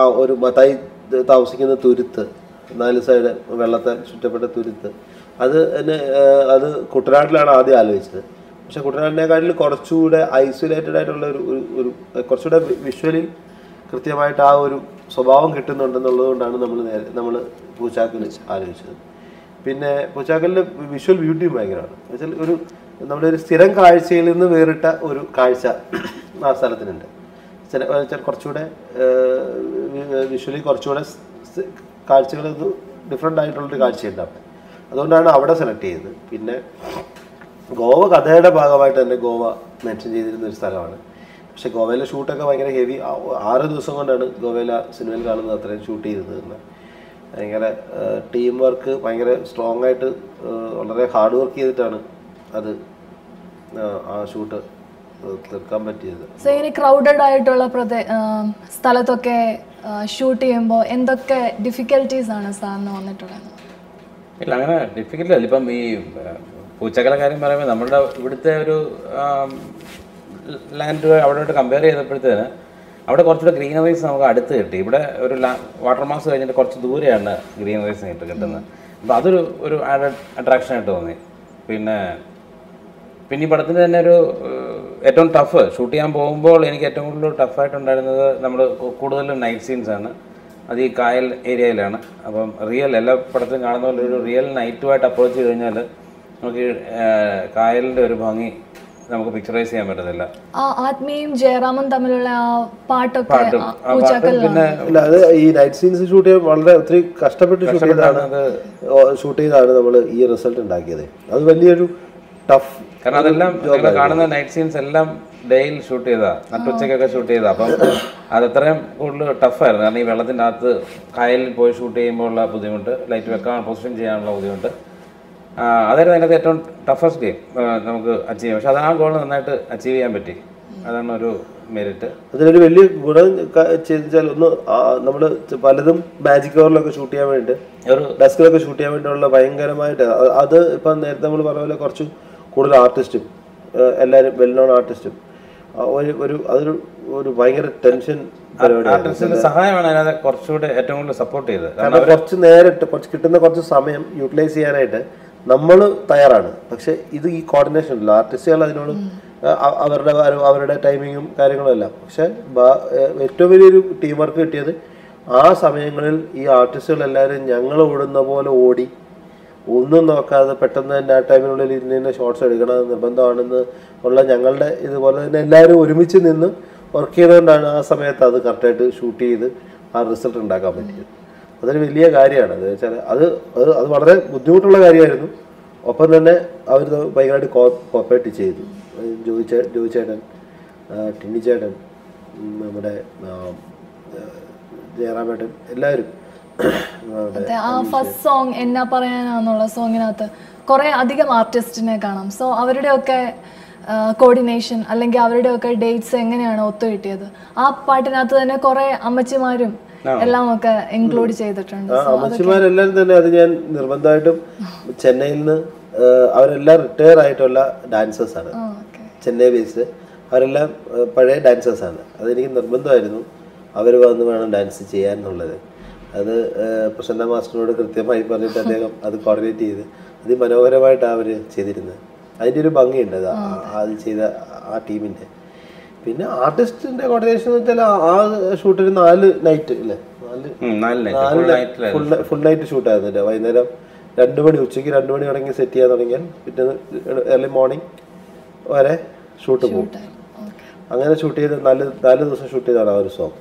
ആ ഒരു മത്തായി താമസിക്കുന്ന തുരുത്ത് നാല് സൈഡ് വെള്ളത്തെ ചുറ്റപ്പെട്ട തുരുത്ത് അത് എന്നെ അത് കുട്ടനാട്ടിലാണ് ആദ്യം ആലോചിച്ചത്. പക്ഷെ കുട്ടനാടിനെക്കാട്ടിൽ കുറച്ചുകൂടെ ഐസൊലേറ്റഡ് ആയിട്ടുള്ള ഒരു ഒരു കുറച്ചുകൂടെ വിഷ്വലിൽ കൃത്യമായിട്ട് ആ ഒരു സ്വഭാവം കിട്ടുന്നുണ്ടെന്നുള്ളത് കൊണ്ടാണ് നമ്മൾ നേരെ നമ്മൾ പൂച്ചാക്കിൽ ആലോചിച്ചത്. പിന്നെ പൂച്ചാക്കലിന്റെ വിഷ്വൽ ബ്യൂട്ടിയും ഭയങ്കരമാണ്. വെച്ചാൽ ഒരു നമ്മുടെ ഒരു സ്ഥിരം കാഴ്ചയിൽ നിന്ന് വേറിട്ട ഒരു കാഴ്ച ആ സ്ഥലത്തിനുണ്ട്. ചില വെച്ചാൽ കുറച്ചുകൂടെ വിഷ്വലി കുറച്ചുകൂടെ കാഴ്ചകൾ ഡിഫറെന്റ് ആയിട്ടുള്ളൊരു കാഴ്ചയുണ്ടാവും. അതുകൊണ്ടാണ് അവിടെ സെലക്ട് ചെയ്തത്. പിന്നെ ഗോവ കഥയുടെ ഭാഗമായിട്ട് തന്നെ ഗോവ മെൻഷൻ ചെയ്തിരുന്ന ഒരു സ്ഥലമാണ്. പക്ഷെ ഗോവയിലെ ഷൂട്ടൊക്കെ ഭയങ്കര ഹെവി ആറ് ദിവസം കൊണ്ടാണ് ഗോവയിലെ സിനിമയിൽ കാണുന്നത് അത്രയും ഷൂട്ട് ചെയ്തത് തന്നെ ഭയങ്കര ടീം വർക്ക് ഭയങ്കര സ്ട്രോങ് ആയിട്ട് വളരെ ഹാർഡ് വർക്ക് ചെയ്തിട്ടാണ് അത് ആ, ഷൂട്ട് തീർക്കാൻ പറ്റിയത്. സോ ഇങ്ങനെ ക്രൗഡഡ് ആയിട്ടുള്ള സ്ഥലത്തൊക്കെ ഷൂട്ട് ചെയ്യുമ്പോൾ എന്തൊക്കെ ഡിഫിക്കൽട്ടീസ് ആണ് സാറിന് വന്നിട്ടുള്ളത്? ഇല്ല അങ്ങനെ ഡിഫിക്കൽട്ട് അല്ല. ഇപ്പം ഈ ആ, പൂച്ചക്കല കാര്യം പറയുമ്പോൾ നമ്മുടെ ഇവിടുത്തെ ഒരു ലാൻഡ് അവിടെയോട്ട് കമ്പയർ ചെയ്തപ്പോഴത്തേന് അവിടെ കുറച്ചുകൂടെ ഗ്രീനറീസ് നമുക്ക് അടുത്ത് കിട്ടി. ഇവിടെ ഒരു വാട്ടർ മാസ് കഴിഞ്ഞിട്ട് കുറച്ച് ദൂരെയാണ് ഗ്രീനറീസ് കിട്ടി കിട്ടുന്നത്. അപ്പോൾ അതൊരു ഒരു അട്രാക്ഷൻ ആയിട്ട് തോന്നി. പിന്നെ പിന്നെ ഈ പടത്തിന് തന്നെ ഒരു ഏറ്റവും ടഫ് ഷൂട്ട് ചെയ്യാൻ പോകുമ്പോൾ എനിക്ക് ഏറ്റവും കൂടുതൽ ടഫായിട്ടുണ്ടായിരുന്നത് നമ്മൾ കൂടുതലും നൈറ്റ് സീൻസ് ആണ്. അത് ഈ കായൽ ഏരിയയിലാണ് അപ്പം റിയൽ എല്ലാ പടത്തിലും കാണുന്ന പോലെ ഒരു റിയൽ നൈറ്റുമായിട്ട് അപ്രോച്ച് ചെയ്ത് കഴിഞ്ഞാൽ നമുക്ക് കായലിന്റെ കായലിന്റെ ഒരു ഭംഗി നമുക്ക് പിക്ചറൈസ് ചെയ്യാൻ പറ്റത്തില്ല ആ ആത്മീയും ജയറാമും തമ്മിലുള്ള ആ പാട്ടൊക്കെ പിന്നെ അല്ല അത് ഈ നൈറ്റ് സീൻസ് ഷൂട്ട് ചെയ്യാൻ വളരെ ഒത്തിരി കഷ്ടപ്പെട്ട് ഷൂട്ട് ചെയ്താണ്. ഷൂട്ട് ചെയ്താണ് നമ്മൾ ഈ റിസൾട്ട് ഉണ്ടാക്കിയത്. അത് വലിയൊരു ടഫ് കാരണം അതെല്ലാം കാണുന്ന നൈറ്റ് സീൻസ് എല്ലാം ഡേയിൽ ഷൂട്ട് ചെയ്താ നട്ടുച്ചയ്ക്കൊക്കെ ഷൂട്ട് ചെയ്താ. അപ്പം അത് അത്രയും കൂടുതൽ ടഫായിരുന്നു കാരണം ഈ വെള്ളത്തിന്റെ അകത്ത് കായലിൽ പോയി ഷൂട്ട് ചെയ്യുമ്പോൾ ഉള്ള ബുദ്ധിമുട്ട് ലൈറ്റ് വെക്കാൻ പൊസിഷൻ ചെയ്യാനുള്ള ബുദ്ധിമുട്ട് അതായിരുന്നു അതിനകത്ത് ഏറ്റവും ടഫസ്റ്റ് ഗെയിം നമുക്ക് അച്ചീവ് ചെയ്യാം പക്ഷെ അത് ആ ഗോൾ നന്നായിട്ട് അച്ചീവ് ചെയ്യാൻ പറ്റി. അതാണ് ഒരു മെറിറ്റ് അതിനൊരു വലിയ ഗുണം ചെയ്താൽ ഒന്ന് നമ്മൾ പലതും മാജിക് ഓവറിലൊക്കെ ഷൂട്ട് ചെയ്യാൻ വേണ്ടി ഒരു ഡെസ്കിലൊക്കെ ഷൂട്ട് ചെയ്യാൻ വേണ്ടിയുള്ള ഭയങ്കരമായിട്ട് അത് ഇപ്പം നേരത്തെ നമ്മൾ പറഞ്ഞ പോലെ കുറച്ച് കൂടുതൽ ആർട്ടിസ്റ്റും എല്ലാവരും വെൽ നോൺ ആർട്ടിസ്റ്റും ഒരു ഒരു അതൊരു ഒരു ഭയങ്കര ടെൻഷൻ സഹായമാണ് അതിനകത്ത് കുറച്ചുകൂടെ ഏറ്റവും കൂടുതൽ സപ്പോർട്ട് ചെയ്തത്. കാരണം കാരണം കുറച്ച് നേരിട്ട് കുറച്ച് കിട്ടുന്ന കുറച്ച് സമയം യൂട്ടിലൈസ് ചെയ്യാനായിട്ട് നമ്മൾ തയ്യാറാണ്. പക്ഷെ ഇത് ഈ കോർഡിനേഷൻ ഉണ്ടല്ലോ ആർട്ടിസ്റ്റുകൾ അതിനോട് അവരുടെ അവരുടെ ടൈമിങ്ങും കാര്യങ്ങളും എല്ലാം പക്ഷെ ഏറ്റവും വലിയൊരു ടീം വർക്ക് കിട്ടിയത് ആ സമയങ്ങളിൽ ഈ ആർട്ടിസ്റ്റുകൾ എല്ലാവരും ഞങ്ങൾ ഓടുന്ന പോലെ ഓടി ഒന്നും നോക്കാതെ പെട്ടെന്ന് തന്നെ ആ ടൈമിനുള്ളിൽ ഇന്ന ഇന്ന ഷോർട്സ് എടുക്കണം നിർബന്ധമാണെന്ന് ഉള്ള ഞങ്ങളുടെ ഇതുപോലെ തന്നെ എല്ലാവരും ഒരുമിച്ച് നിന്ന് വർക്ക് ചെയ്തുകൊണ്ടാണ് ആ സമയത്ത് അത് കറക്റ്റായിട്ട് ഷൂട്ട് ചെയ്ത് ആ റിസൾട്ട് ഉണ്ടാക്കാൻ പറ്റിയത്. അതൊരു വലിയ കാര്യമാണ്. അത് വെച്ചാൽ അത് അത് അത് വളരെ ബുദ്ധിമുട്ടുള്ള കാര്യമായിരുന്നു. ഒപ്പം തന്നെ അവർ ഭയങ്കരമായിട്ട് കോ കോപ്പറേറ്റ് ചെയ്തു. ജോയിച്ച ജോയിച്ചേട്ടൻ ജോയി ചേട്ടൻ ടിന്നി ചേട്ടൻ നമ്മുടെ ജയറാമേട്ടൻ എല്ലാവരും ആ ഫസ്റ്റ് സോങ് എന്നാ പറയാനാന്നുള്ള സോങ്ങിനകത്ത് കുറെ അധികം ആർട്ടിസ്റ്റിനെ കാണാം. സോ അവരുടെയൊക്കെ കോർഡിനേഷൻ അല്ലെങ്കിൽ അവരുടെയൊക്കെ ഡേറ്റ്സ് എങ്ങനെയാണ് ഒത്തുകിട്ടിയത് ആ പാട്ടിനകത്ത് തന്നെ കുറെ അമ്മച്ചിമാരും എല്ലാം ഒക്കെ ഇൻക്ലൂഡ് ചെയ്തിട്ടുണ്ട്. അമ്മച്ചിമാരെല്ലാരും തന്നെ അത് ഞാൻ നിർബന്ധമായിട്ടും ചെന്നൈയിൽ നിന്ന് അവരെല്ലാം റിട്ടയർ ആയിട്ടുള്ള ഡാൻസേഴ്സ് ആണ്. ചെന്നൈ ബേസ് അവരെല്ലാം പഴയ ഡാൻസേഴ്സ് ആണ്. അതെനിക്ക് നിർബന്ധമായിരുന്നു അവർ വന്ന് വേണം ഡാൻസ് ചെയ്യാൻ എന്നുള്ളത് അത് പ്രസന്ന മാസ്റ്ററിനോട് കൃത്യമായി പറഞ്ഞിട്ട് അദ്ദേഹം അത് കോർഡിനേറ്റ് ചെയ്ത് അതിമനോഹരമായിട്ടാണ് അവർ ചെയ്തിരുന്നത്. അതിന്റെ ഒരു ഭംഗിയുണ്ട് അത് ചെയ്ത ആ ടീമിന്റെ പിന്നെ ആർട്ടിസ്റ്റിന്റെ കോർഡിനേഷൻ എന്ന് വെച്ചാൽ ആ ഷൂട്ടിന് നാല് നൈറ്റ് അല്ലേ നാല്. ഫുൾ ഫുൾ നൈറ്റ് ഷൂട്ടായിരുന്നു വൈകുന്നേരം രണ്ട് മണി ഉച്ചയ്ക്ക് രണ്ട് മണി തുടങ്ങി സെറ്റ് ചെയ്യാൻ തുടങ്ങിയാൽ പിന്നെ ഏർലി മോർണിംഗ് വരെ ഷൂട്ട് പോകും. അങ്ങനെ ഷൂട്ട് ചെയ്ത് നാല് നാല് ദിവസം ഷൂട്ട് ചെയ്താണ് ആ ഒരു സോങ്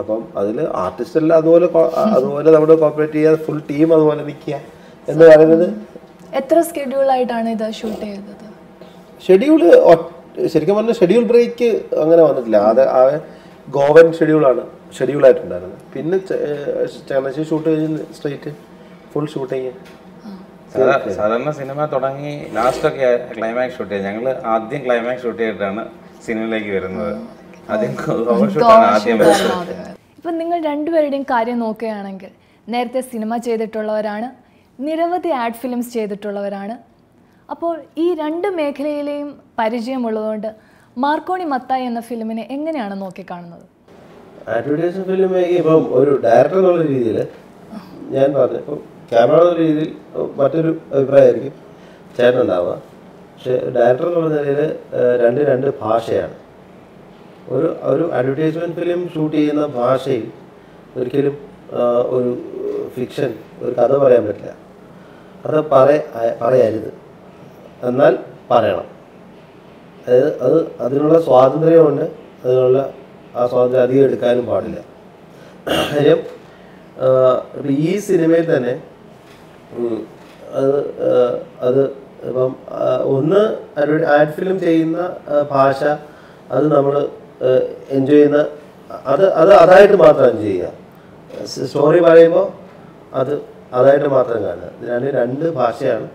അപ്പം അതിൽ ആർട്ടിസ്റ്റ് എല്ലാം അതുപോലെ അതുപോലെ നമ്മൾ കോപ്പറേറ്റ് ചെയ്യാൻ ഫുൾ ടീം അതുപോലെ നിൽക്കുക എന്ന് പറയുന്നത് എത്ര സ്കെഡ്യൂളായിട്ടാണ് ഇത് ഷൂട്ട് ചെയ്തത്? ഷെഡ്യൂൾ ശരിക്കും പറഞ്ഞാൽ ഷെഡ്യൂൾ ബ്രേക്ക് അങ്ങനെ വന്നിട്ടില്ല. അത് ആ ഗോവൻ ഷെഡ്യൂളാണ് ഷെഡ്യൂളായിട്ടുണ്ടായിരുന്നത് പിന്നെ ചങ്ങനാശ്ശേരി ഷൂട്ട് കഴിഞ്ഞ് സ്ട്രേറ്റ് ഫുൾ ഷൂട്ടിങ് സാധാ- സാധാരണ സിനിമ തുടങ്ങി ലാസ്റ്റൊക്കെ ക്ലൈമാക്സ് ഷൂട്ട് ചെയ്യാം. ഞങ്ങൾ ആദ്യം ക്ലൈമാക്സ് ഷൂട്ട് ചെയ്തിട്ടാണ് സിനിമയിലേക്ക് വരുന്നത്. ആദ്യം ഷൂട്ടാണ് ആദ്യം വരുന്നത്. ഇപ്പം നിങ്ങൾ രണ്ടുപേരുടെയും കാര്യം നോക്കുകയാണെങ്കിൽ നേരത്തെ സിനിമ ചെയ്തിട്ടുള്ളവരാണ് നിരവധി ആഡ് ഫിലിംസ് ചെയ്തിട്ടുള്ളവരാണ് അപ്പോൾ ഈ രണ്ട് മേഖലയിലെയും പരിചയമുള്ളതുകൊണ്ട് മാർക്കോണി മത്തായി എന്ന ഫിലിമിനെ എങ്ങനെയാണ് നോക്കിക്കാണുന്നത്? അഡ്വർടൈസ് ഫിലിം ഇപ്പം ഒരു ഡയറക്ടർ എന്നുള്ള രീതിയിൽ ഞാൻ പറഞ്ഞു. ഇപ്പം ക്യാമറ എന്നുള്ള രീതിയിൽ മറ്റൊരു അഭിപ്രായമായിരിക്കും ചേട്ടനുണ്ടാവുക. പക്ഷെ ഡയറക്ടർ എന്നുള്ള നിലയിൽ രണ്ട് രണ്ട് ഭാഷയാണ്. ഒരു ഒരു അഡ്വർടൈസ്മെന്റ് ഫിലിം ഷൂട്ട് ചെയ്യുന്ന ഭാഷയിൽ ഒരിക്കലും ഒരു ഫിക്ഷൻ ഒരു കഥ പറയാൻ പറ്റില്ല. അത് പറ പറയരുത്. എന്നാൽ പറയണം. അതായത് അത് അതിനുള്ള സ്വാതന്ത്ര്യമുണ്ട്. അതിനുള്ള ആ സ്വാതന്ത്ര്യം അധികം എടുക്കാനും പാടില്ല. കാര്യം ഈ സിനിമയിൽ തന്നെ അത് അത് ഇപ്പം ഒന്ന് ആഡ് ഫിലിം ചെയ്യുന്ന ഭാഷ അത് നമ്മൾ എൻജോയ് ചെയ്യുന്ന അത് അത് അതായിട്ട് മാത്രം എൻജോയ് ചെയ്യുക സ്റ്റോറി പറയുമ്പോൾ അത് അതായിട്ട് മാത്രം കാണുക. രണ്ട് രണ്ട് ഭാഷയാണ്.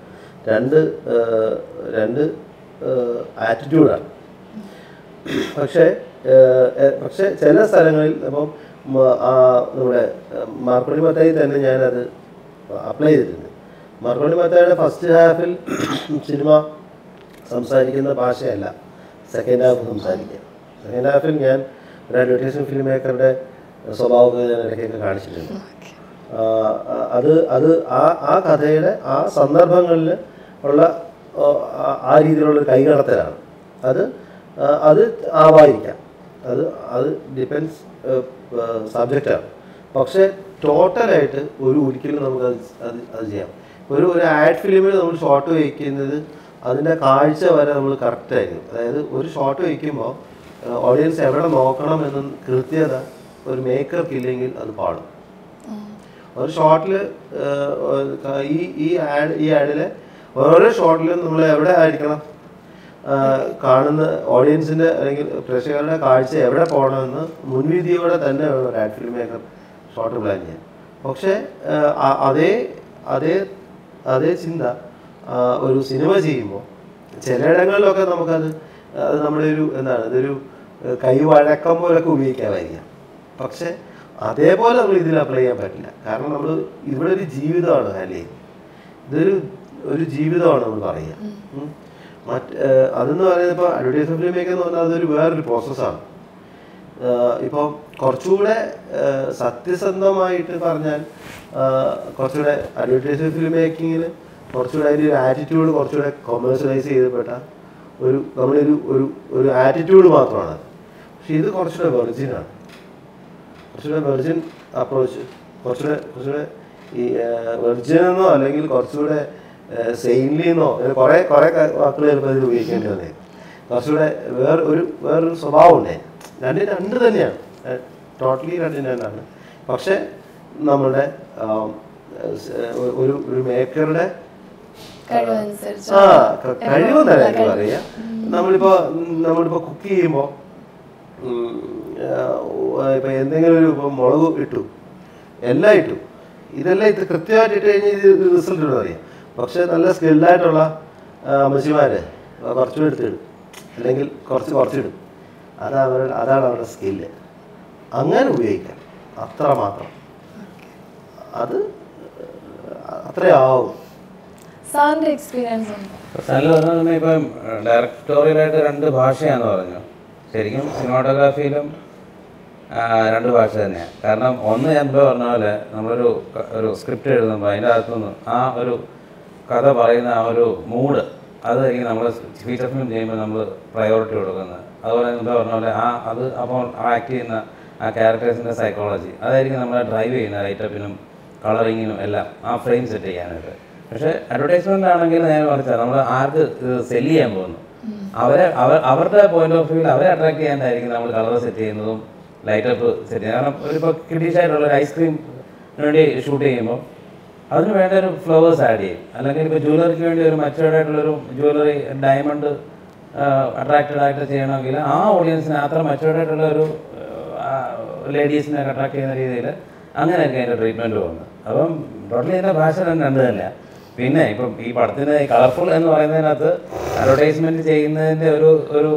രണ്ട് രണ്ട് ആറ്റിറ്റ്യൂഡാണ് പക്ഷേ പക്ഷേ ചില സ്ഥലങ്ങളിൽ ഇപ്പം നമ്മുടെ മാർക്കോണി മത്തായി തന്നെ ഞാനത് അപ്ലൈ ചെയ്തിട്ടുണ്ട്. മാർക്കോണി മത്തായിയുടെ ഫസ്റ്റ് ഹാഫിൽ സിനിമ സംസാരിക്കുന്ന ഭാഷയല്ല സെക്കൻഡ് ഹാഫ് സംസാരിക്കുക. സെക്കൻഡ് ഹാഫിൽ ഞാൻ ഒരു അഡ്വർടൈസിംഗ് ഫിലിം മേക്കറുടെ സ്വഭാവം ഞാൻ ഇടയ്ക്കൊക്കെ കാണിച്ചിട്ടുണ്ട്. അത് അത് ആ ആ കഥയുടെ ആ സന്ദർഭങ്ങളിൽ ഉള്ള ആ- രീതിയിലുള്ള ഒരു കൈകടത്തലാണ്. അത് അത് ആവായിരിക്കാം അത് അത് ഡിപ്പെൻസ് സബ്ജക്റ്റാണ് പക്ഷേ ടോട്ടലായിട്ട് ഒരു ഒരിക്കലും നമുക്ക് അത് അത് അത് ചെയ്യാം. ഒരു ഒരു ആഡ് ഫിലിമിൽ നമ്മൾ ഷോട്ട് വയ്ക്കുന്നത് അതിന്റെ കാഴ്ച വരെ നമ്മൾ കറക്റ്റ് ആയിരിക്കും. അതായത് ഒരു ഷോട്ട് വയ്ക്കുമ്പോൾ ഓഡിയൻസ് എവിടെ നോക്കണം എന്ന് കൃത്യത ഒരു മേക്കർക്കില്ലെങ്കിൽ അത് പാടും. ഒരു ഷോർട്ടിൽ ഈ ഈ ആഡ് ഈ ആഡിലെ ഓരോ ഷോട്ടിലും നമ്മൾ എവിടെ ആയിരിക്കണം? കാണുന്ന ഓഡിയൻസിന്റെ അല്ലെങ്കിൽ പ്രേക്ഷകരുടെ കാഴ്ച എവിടെ പോകണമെന്ന് മുൻവിധിയോടെ തന്നെ ഒരു ഫിലിം മേക്കർ ഷോട്ട് പ്ലാൻ ചെയ്യാൻ. പക്ഷേ അതേ അതേ അതേ ചിന്ത ഒരു സിനിമ ചെയ്യുമ്പോൾ ചിലയിടങ്ങളിലൊക്കെ നമുക്കത് അത് നമ്മുടെ ഒരു എന്താണ് ഇതൊരു കൈവഴക്കം പോലൊക്കെ ഉപയോഗിക്കാമായിരിക്കാം. പക്ഷെ അതേപോലെ നമ്മൾ ഇതിൽ അപ്ലൈ ചെയ്യാൻ പറ്റില്ല. കാരണം നമ്മൾ ഇവിടെ ഒരു ജീവിതമാണ് അല്ലേ ഇതൊരു ഒരു ജീവിതമാണ് നമ്മൾ പറയുക. മറ്റ് അതെന്ന് പറയുന്നത് ഇപ്പോൾ അഡ്വർടൈസ്മെന്റ് ഫിലിം മേക്കർ എന്ന് പറഞ്ഞാൽ അതൊരു വേറൊരു പ്രോസസ്സാണ് ഇപ്പോൾ കുറച്ചുകൂടെ സത്യസന്ധമായിട്ട് പറഞ്ഞാൽ കുറച്ചുകൂടെ അഡ്വർടൈസ് ഫിലിം മേക്കിങ്ങിന് കുറച്ചുകൂടെ അതിന്റെ ഒരു ആറ്റിറ്റ്യൂഡ് കുറച്ചുകൂടെ കൊമേഴ്സ്യലൈസ് ചെയ്തപ്പെട്ട ഒരു നമ്മളൊരു ഒരു ഒരു ആറ്റിറ്റ്യൂഡ് മാത്രമാണ് പക്ഷെ ഇത് കുറച്ചുകൂടെ വെർജിനാണ് കുറച്ചുകൂടെ വെർജിൻ അപ്രോച്ച് കുറച്ചുകൂടെ കുറച്ചുകൂടെ ഈ വെർജിനെന്നോ അല്ലെങ്കിൽ കുറച്ചുകൂടെ സെയിൻലി എന്നോ കുറേ കുറേ വാക്കുകൾ ചിലപ്പോൾ അതിൽ ഉപയോഗിക്കേണ്ടി വന്നേ. കുറച്ചുകൂടെ വേറെ ഒരു വേറൊരു സ്വഭാവമുണ്ടേ. രണ്ട് രണ്ട് തന്നെയാണ്. ടോട്ടലി രണ്ട് തന്നെയാണ്. പക്ഷേ നമ്മുടെ ഒരു ഒരു മേക്കറുടെ ആ കഴിവെന്നല്ല എനിക്ക് പറയാ. നമ്മളിപ്പോ നമ്മളിപ്പോ കുക്ക് ചെയ്യുമ്പോ ഇപ്പൊ എന്തെങ്കിലും ഒരു ഇപ്പൊ മുളക് ഇട്ടു എല്ലാം ഇട്ടു. ഇതെല്ലാം ഇത് കൃത്യമായിട്ട് ഇട്ട് കഴിഞ്ഞാൽ ഇത് റിസൾട്ട് അറിയാം. പക്ഷെ നല്ല സ്കിൽഡായിട്ടുള്ള അമ്മച്ചിമാരെ. കുറച്ചുകൂടി എടുത്തിടും. അല്ലെങ്കിൽ കുറച്ച് കുറച്ചിടും. അത് അവരുടെ അതാണ് അവരുടെ സ്കില്ല്. അങ്ങനെ ഉപയോഗിക്കാം അത്ര മാത്രം. അത് അത്രയാവും സാറിന്റെ എക്സ്പീരിയൻസ് പറഞ്ഞാൽ ഇപ്പം ഡയറക്ടോറിയലായിട്ട് രണ്ട് ഭാഷയാന്ന് പറഞ്ഞു. ശരിക്കും സിനിമാറ്റോഗ്രാഫിയിലും രണ്ട് ഭാഷ തന്നെയാണ് കാരണം ഒന്ന് ഞാൻ ഇപ്പോൾ പറഞ്ഞ പോലെ നമ്മളൊരു ഒരു സ്ക്രിപ്റ്റ് എഴുതുമ്പോൾ അതിന്റെ അകത്തുനിന്ന് ആ ഒരു കഥ പറയുന്ന ആ ഒരു മൂഡ് അതായിരിക്കും നമ്മൾ ഫീച്ചർ ഫിലിം ചെയ്യുമ്പോൾ നമ്മൾ പ്രയോറിറ്റി കൊടുക്കുന്നത്. അതുപോലെ എന്താ പറഞ്ഞ പോലെ ആ അത് അപ്പോൾ ആക്ട് ചെയ്യുന്ന ആ ക്യാരക്ടേഴ്സിന്റെ സൈക്കോളജി അതായിരിക്കും നമ്മളെ ഡ്രൈവ് ചെയ്യുന്ന റൈറ്റപ്പിനും കളറിങ്ങിനും എല്ലാം ആ ഫ്രെയിം സെറ്റ് ചെയ്യാനായിട്ട്. പക്ഷേ അഡ്വർടൈസ്മെന്റ് ആണെങ്കിൽ നേരെ മറിച്ചാൽ നമ്മൾ ആർക്ക് ഇത് സെൽ ചെയ്യാൻ പോകുന്നു? അവരെ അവർ അവരുടെ പോയിന്റ് ഓഫ് വ്യൂവിൽ അവരെ അട്രാക്ട് ചെയ്യാനായിരിക്കും നമ്മൾ കളർ സെറ്റ് ചെയ്യുന്നതും ലൈറ്റപ്പ് സെറ്റ് ചെയ്യുന്നത്. കാരണം ഒരു ഇപ്പോൾ കിഡീഷായിട്ടുള്ള ഒരു ഐസ്ക്രീം വേണ്ടി ഷൂട്ട് ചെയ്യുമ്പോൾ അതിന് വേണ്ട ഒരു ഫ്ലവേഴ്സ് ആഡ് ചെയ്യും. അല്ലെങ്കിൽ ഇപ്പോൾ ജ്വല്ലറിക്ക് വേണ്ടി ഒരു മച്ചുവേർഡ് ആയിട്ടുള്ളൊരു ജ്വല്ലറി ഡയമണ്ട് അട്രാക്റ്റഡ് ആയിട്ട് ചെയ്യണമെങ്കിൽ ആ ഓഡിയൻസിന് അത്ര മച്ചുവേർഡ് ആയിട്ടുള്ള ഒരു ലേഡീസിനെ അട്രാക്ട് ചെയ്യുന്ന രീതിയിൽ അങ്ങനെയൊക്കെ അതിന്റെ ട്രീറ്റ്മെന്റ് പോകുന്നത് അപ്പം ടോട്ടലി എന്റെ ഭാഷ രണ്ട് തന്നെ പിന്നെ ഇപ്പം ഈ പടത്തിന് കളർഫുൾ എന്ന് പറയുന്നതിനകത്ത് അഡ്വർടൈസ്മെന്റ് ചെയ്യുന്നതിന്റെ ഒരു ഒരു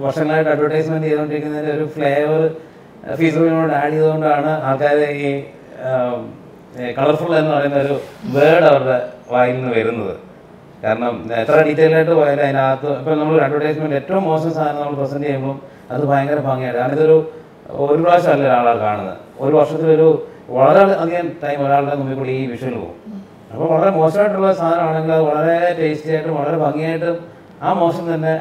വർഷങ്ങളായിട്ട് അഡ്വർടൈസ്മെന്റ് ചെയ്തുകൊണ്ടിരിക്കുന്നതിന്റെ ഒരു ഫ്ലേവർ ഫീസറിനോട് ആഡ് ചെയ്തുകൊണ്ടാണ് ആൾക്കാർ ഈ കളർഫുൾ എന്ന് പറയുന്ന ഒരു വേർഡ് അവരുടെ വായിൽ നിന്ന് വരുന്നത്. കാരണം എത്ര ഡീറ്റെയിൽ ആയിട്ട് പോയാലും അതിനകത്ത് ഇപ്പം നമ്മൾ അഡ്വർടൈസ്മെന്റ് ഏറ്റവും മോശം സാധനം നമ്മൾ പ്രസന്റ് ചെയ്യുമ്പോൾ അത് ഭയങ്കര ഭംഗിയായിട്ട് കാരണം ഇതൊരു ഒരു പ്രാവശ്യം അല്ല ഒരാളാണ് കാണുന്നത്. ഒരു വർഷത്തിലൊരു വളരെ അധികം ടൈം ഒരാളുടെ മുമ്പിൽ കൂടി ഈ വിഷ്വൽ പോകും. അപ്പോൾ വളരെ മോശമായിട്ടുള്ള സാധനമാണെങ്കിൽ അത് വളരെ ടേസ്റ്റി ആയിട്ടും വളരെ ഭംഗിയായിട്ടും ആ മോശം തന്നെ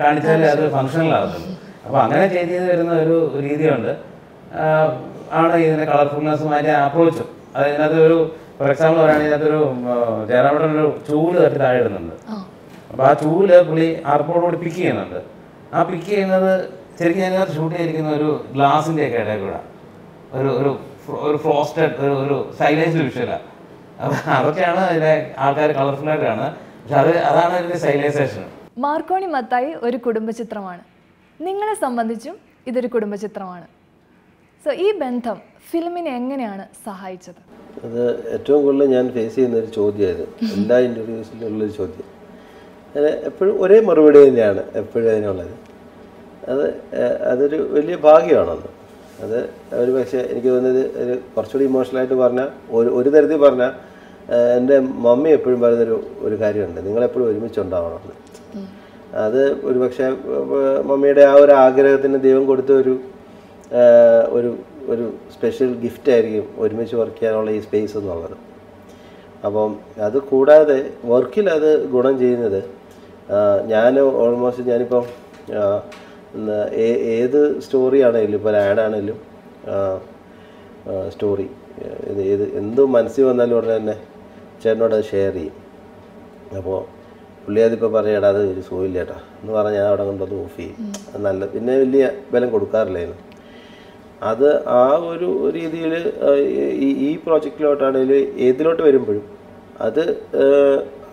കാണിച്ചാലേ അത് ഫങ്ഷനിലാകത്തുള്ളൂ അപ്പോൾ അങ്ങനെ ചെയ്ത് വരുന്ന ഒരു രീതിയുണ്ട്. ആണ് ഇതിന്റെ കളർഫുൾനെസ്സുമായിട്ട് അപ്രോച്ചും അത് ഇതിനകത്ത് ഒരു ഫോർ എക്സാമ്പിൾ പറയുകയാണെങ്കിൽ ഇതിനകത്തൊരു ജയറാമേട്ടൻ ഒരു ചൂൽ തട്ടി താഴെ ഇടുന്നുണ്ട്. അപ്പോൾ ആ ചൂൽ പുള്ളി ആർപ്പോടുകൂടി പിക്ക് ചെയ്യുന്നുണ്ട്. ആ പിക്ക് ചെയ്യുന്നത് ശരിക്കും അതിനകത്ത് ഷൂട്ട് ചെയ്തിരിക്കുന്ന ഒരു ഗ്ലാസിന്റെ ഒക്കെ ഇടയിൽ കൂടെ. ഒരു ഒരു ഒരു ഫ്രോസ്റ്റഡ് ഒരു ഒരു സ്റ്റൈലൈസ്ഡ് വിഷ്വലാണ് അപ്പോൾ അതൊക്കെയാണ് അതിലെ ആൾക്കാർ കളർഫുള്ളായിട്ട് കാണുന്നത് പക്ഷെ അത് അതാണ് അതിന്റെ സൈലൈസേഷൻ മാർക്കോണി മത്തായി ഒരു കുടുംബചിത്രമാണ്. നിങ്ങളെ സംബന്ധിച്ചും ഇതൊരു കുടുംബചിത്രമാണ്. സോ ഈ ബന്ധം ഫിലിമിനെ എങ്ങനെയാണ് സഹായിച്ചത്? അത് ഏറ്റവും കൂടുതൽ ഞാൻ ഫേസ് ചെയ്യുന്ന ഒരു ചോദ്യമായിരുന്നു. എല്ലാ ഇന്റർവ്യൂസിലും ഉള്ളൊരു ചോദ്യം. എപ്പോഴും ഒരേ മറുപടി തന്നെയാണ് എപ്പോഴും അതിനുള്ളത്. അത് അതൊരു വലിയ ഭാഗ്യമാണെന്ന് അത് ഒരു പക്ഷേ എനിക്ക് തോന്നുന്നത് ഒരു കുറച്ചുകൂടി ഇമോഷണലായിട്ട് പറഞ്ഞാൽ ഒരു ഒരു തരത്തിൽ പറഞ്ഞാൽ എന്റെ മമ്മി എപ്പോഴും പറയുന്നൊരു ഒരു കാര്യമുണ്ട്. നിങ്ങളെപ്പോഴും ഒരുമിച്ചുണ്ടാവണമെന്ന് അത് ഒരു പക്ഷേ മമ്മിയുടെ ആ ഒരു ആഗ്രഹത്തിന് ദൈവം കൊടുത്ത ഒരു ഒരു ഒരു സ്പെഷ്യൽ ഗിഫ്റ്റ് ആയിരിക്കും ഒരുമിച്ച് വർക്ക് ചെയ്യാനുള്ള ഈ സ്പേസ് എന്നുള്ളത്. അപ്പം അത് കൂടാതെ വർക്കിൽ അത് ഗുണം ചെയ്യുന്നത് ഞാൻ ഓൾമോസ്റ്റ് ഞാനിപ്പം ഏത് സ്റ്റോറി ആണെങ്കിലും ഇപ്പോൾ ആഡ് ആണെങ്കിലും സ്റ്റോറി ഇത് ഏത് എന്ത് മനസ്സിൽ വന്നാലും ഉടനെ തന്നെ ചേട്ടനോട് അത് ഷെയർ ചെയ്യും. അപ്പോൾ പുള്ളി അതിപ്പോൾ പറയടാ അത് ഒരു സുഖമില്ല ചേട്ടാ എന്ന് പറഞ്ഞാൽ ഞാൻ അവിടെ കൊണ്ടത് ഓഫ് ചെയ്യും. അത് നല്ല പിന്നെ വലിയ ബലം കൊടുക്കാറില്ലായിരുന്നു. അത് ആ ഒരു രീതിയിൽ ഈ പ്രോജക്റ്റിലോട്ടാണെങ്കിൽ ഏതിലോട്ട് വരുമ്പോഴും അത്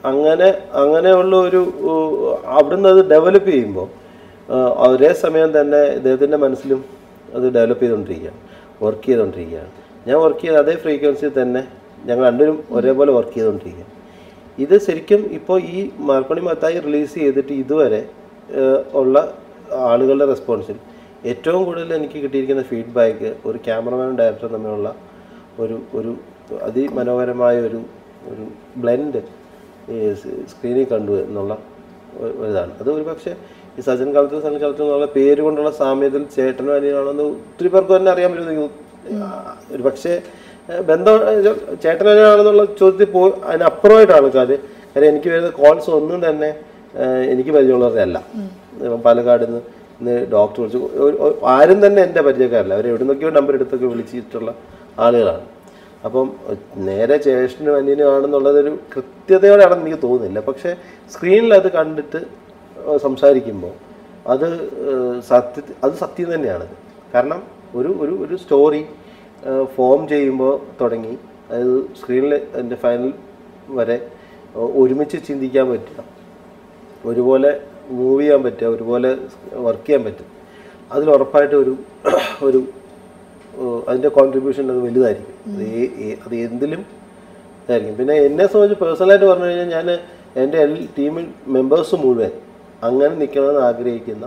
അങ്ങനെ അങ്ങനെയുള്ള ഒരു അവിടുന്ന് അത് ഡെവലപ്പ് ചെയ്യുമ്പോൾ ഒരേ സമയം തന്നെ ഇദ്ദേഹത്തിന്റെ മനസ്സിലും അത് ഡെവലപ്പ് ചെയ്തുകൊണ്ടിരിക്കുകയാണ് വർക്ക് ചെയ്തുകൊണ്ടിരിക്കുകയാണ്. ഞാൻ വർക്ക് ചെയ്ത അതേ ഫ്രീക്വൻസിയിൽ തന്നെ ഞങ്ങൾ രണ്ടുപേരും ഒരേപോലെ വർക്ക് ചെയ്തുകൊണ്ടിരിക്കുകയാണ്. ഇത് ശരിക്കും ഇപ്പോൾ ഈ മാർക്കണി മത്തായി റിലീസ് ചെയ്തിട്ട് ഇതുവരെ ഉള്ള ആളുകളുടെ റെസ്പോൺസിൽ ഏറ്റവും കൂടുതൽ എനിക്ക് കിട്ടിയിരിക്കുന്ന ഫീഡ്ബാക്ക് ഒരു ക്യാമറമാനും ഡയറക്ടറും തമ്മിലുള്ള ഒരു ഒരു അതിമനോഹരമായ ഒരു ഒരു ബ്ലെൻഡ് ഈ സ്ക്രീനിൽ കണ്ടു എന്നുള്ള ഇതാണ് അത് ഒരു പക്ഷേ ഈ സജൻ കാലത്തും സജൻ കാലത്തും എന്നുള്ള പേര് കൊണ്ടുള്ള സാമ്യത്തിൽ ചേട്ടനും അനിയനാണെന്ന് ഒത്തിരി പേർക്ക് തന്നെ അറിയാൻ പറ്റുന്ന ഒരു പക്ഷേ ബന്ധം ചേട്ടൻ അനിയനാണെന്നുള്ള ചോദ്യത്തിൽ പോയി അതിനപ്പുറമായിട്ടാണ് കാര്യം കാര്യം എനിക്ക് വരുന്ന കോൾസ് ഒന്നും തന്നെ എനിക്ക് പരിചയമുള്ളവരല്ല. പാലക്കാട് നിന്ന് ഇന്ന് ഡോക്ടർ വിളിച്ചു ആരും തന്നെ എന്റെ പരിചയക്കാരല്ല. അവർ എവിടെ നിന്നൊക്കെയോ നമ്പർ എടുത്തൊക്കെ വിളിച്ചിട്ടുള്ള ആളുകളാണ്. അപ്പം നേരെ ചേഷനും അന്യനും ആണെന്നുള്ളതൊരു കൃത്യതയോടെയാണെന്ന് എനിക്ക് തോന്നുന്നില്ല. പക്ഷേ സ്ക്രീനിൽ അത് കണ്ടിട്ട് സംസാരിക്കുമ്പോൾ അത് സത്യ അത് സത്യം തന്നെയാണത്. കാരണം ഒരു ഒരു ഒരു സ്റ്റോറി ഫോം ചെയ്യുമ്പോൾ തുടങ്ങി. അതായത് സ്ക്രീനിൽ എന്റെ ഫൈനൽ വരെ ഒരുമിച്ച് ചിന്തിക്കാൻ പറ്റുക. ഒരുപോലെ മൂവ് ചെയ്യാൻ പറ്റുക ഒരുപോലെ വർക്ക് ചെയ്യാൻ പറ്റും. അതിൽ ഉറപ്പായിട്ട് ഒരു ഒരു അതിന്റെ കോൺട്രിബ്യൂഷൻ അത് വലുതായിരിക്കും. അത് എന്തിലും ഇതായിരിക്കും. പിന്നെ എന്നെ സംബന്ധിച്ച് പേഴ്സണലായിട്ട് പറഞ്ഞു കഴിഞ്ഞാൽ ഞാൻ എന്റെ ടീമിൽ മെമ്പേഴ്സ് മുഴുവൻ അങ്ങനെ നിൽക്കണമെന്ന് ആഗ്രഹിക്കുന്ന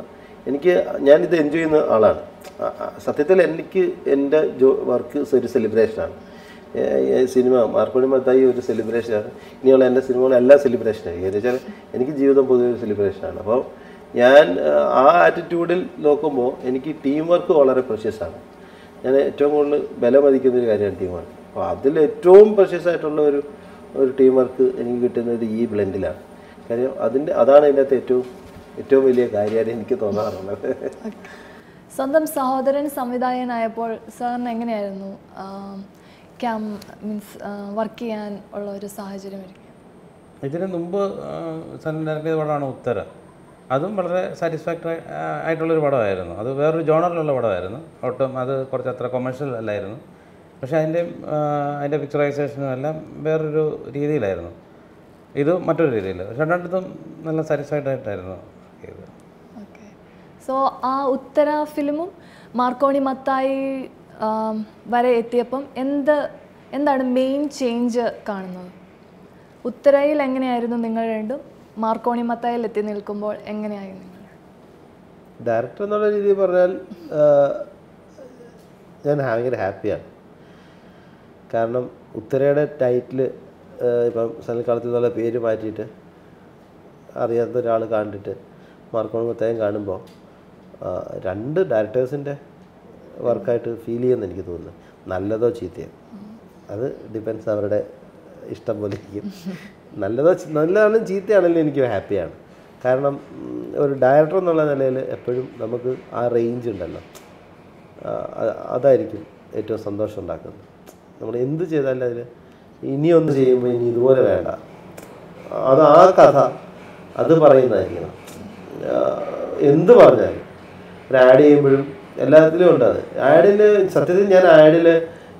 എനിക്ക് ഞാനിത് എൻജോയ് ചെയ്യുന്ന ആളാണ്. സത്യത്തിൽ എനിക്ക് എന്റെ ജോ വർക്ക് ഒരു സെലിബ്രേഷനാണ് സിനിമ മാർക്കോണി മത്തായി ഒരു സെലിബ്രേഷനാണ് ഇനിയുള്ള എന്റെ സിനിമകളും എല്ലാം സെലിബ്രേഷനായിരിക്കും എന്ന് വെച്ചാൽ എനിക്ക് ജീവിതം പൊതുവെ ഒരു സെലിബ്രേഷനാണ് അപ്പോൾ ഞാൻ ആ, ആറ്റിറ്റ്യൂഡിൽ നോക്കുമ്പോൾ എനിക്ക് ടീം വർക്ക് വളരെ പ്രഷ്യസാണ് ഞാൻ ഏറ്റവും കൂടുതൽ ബല മതിക്കുന്ന ഒരു കാര്യമാണ് ടീം വർക്ക് അപ്പോൾ അതിൽ ഏറ്റവും പ്രഷ്യസ് ആയിട്ടുള്ള ഒരു ഒരു ടീം വർക്ക് എനിക്ക് കിട്ടുന്നത് ഈ ബ്ലെൻഡിലാണ് കാര്യം അതിന്റെ അതാണ് അതിന്റെ അകത്ത് ഏറ്റവും ഏറ്റവും വലിയ കാര്യമായിട്ട് എനിക്ക് തോന്നാറുള്ളത്. സ്വന്തം സഹോദരൻ സംവിധായകനായപ്പോൾ സാറിന് എങ്ങനെയായിരുന്നു? ക്യാം മീൻസ് വർക്ക് ചെയ്യാൻ ഉള്ള ഒരു സാഹചര്യം ഒരുക്കി ഇതിന് മുമ്പ് ചെയ്ത പടമാണ് ഉത്തര. അതും വളരെ സാറ്റിസ്ഫാക്ടറി ആയിട്ടുള്ളൊരു പടമായിരുന്നു. അത് വേറൊരു ജോണറിലുള്ള പടമായിരുന്നു. ഒട്ടും അത് കുറച്ച് അത്ര കൊമേഴ്ഷ്യൽ അല്ലായിരുന്നു. പക്ഷെ അതിന്റെ അതിന്റെ പിക്ചറൈസേഷനും എല്ലാം വേറൊരു രീതിയിലായിരുന്നു. ഇത് മറ്റൊരു രീതിയിൽ പക്ഷെ രണ്ടിടത്തും നല്ല സാറ്റിസ്ഫൈഡ് ആയിട്ടായിരുന്നു ചെയ്തത്. ഓക്കെ സോ ആ ഉത്തര ഫിലിമും മാർക്കോണി മത്തായി വരെ എത്തിയപ്പം എന്ത് എന്താണ് മെയിൻ ചേഞ്ച് കാണുന്നത്? ഉത്തരയിൽ എങ്ങനെയായിരുന്നു നിങ്ങൾ രണ്ടും? മാർക്കോണി മത്തായിൽ എത്തി നിൽക്കുമ്പോൾ എങ്ങനെയായിരുന്നു നിങ്ങൾ? ഡയറക്ടർ എന്നുള്ള രീതിയിൽ പറഞ്ഞാൽ ഞാൻ ഭയങ്കര ഹാപ്പിയാണ് കാരണം ഉത്തരയുടെ ടൈറ്റിൽ ഇപ്പം സനൽക്കാലത്ത് നിന്നുള്ള പേര് മാറ്റിയിട്ട് അറിയാത്ത ഒരാൾ കണ്ടിട്ട് മാർക്കോണി മത്തായും കാണുമ്പോൾ രണ്ട് ഡയറക്ടേഴ്സിന്റെ വർക്കായിട്ട് ഫീൽ ചെയ്യുമെന്ന് എനിക്ക് തോന്നുന്നു. നല്ലതോ ചീത്തയോ. അത് ഡിപ്പെൻസ് അവരുടെ ഇഷ്ടം പോലെ ഇരിക്കും. നല്ലതോ നല്ലതാണെങ്കിലും ചീത്തയാണെങ്കിലും എനിക്ക് ഹാപ്പിയാണ്. കാരണം ഒരു ഡയറക്ടർ എന്നുള്ള നിലയിൽ എപ്പോഴും നമുക്ക് ആ റേഞ്ച് ഉണ്ടല്ലോ. അതായിരിക്കും ഏറ്റവും സന്തോഷം ഉണ്ടാക്കുന്നത്. നമ്മൾ എന്ത് ചെയ്താലും അതിൽ ഇനിയൊന്ന് ചെയ്യുമ്പോൾ ഇനി ഇതുപോലെ വേണ്ട. അത് ആ കഥ അത് പറയുന്നതായിരിക്കണം. എന്ത് പറഞ്ഞാലും. ഒരു ആഡ് ചെയ്യുമ്പോഴും എല്ലാത്തിലും ഉണ്ട് അത്. ആഡിൽ സത്യത്തിൽ ഞാൻ ആഡിൽ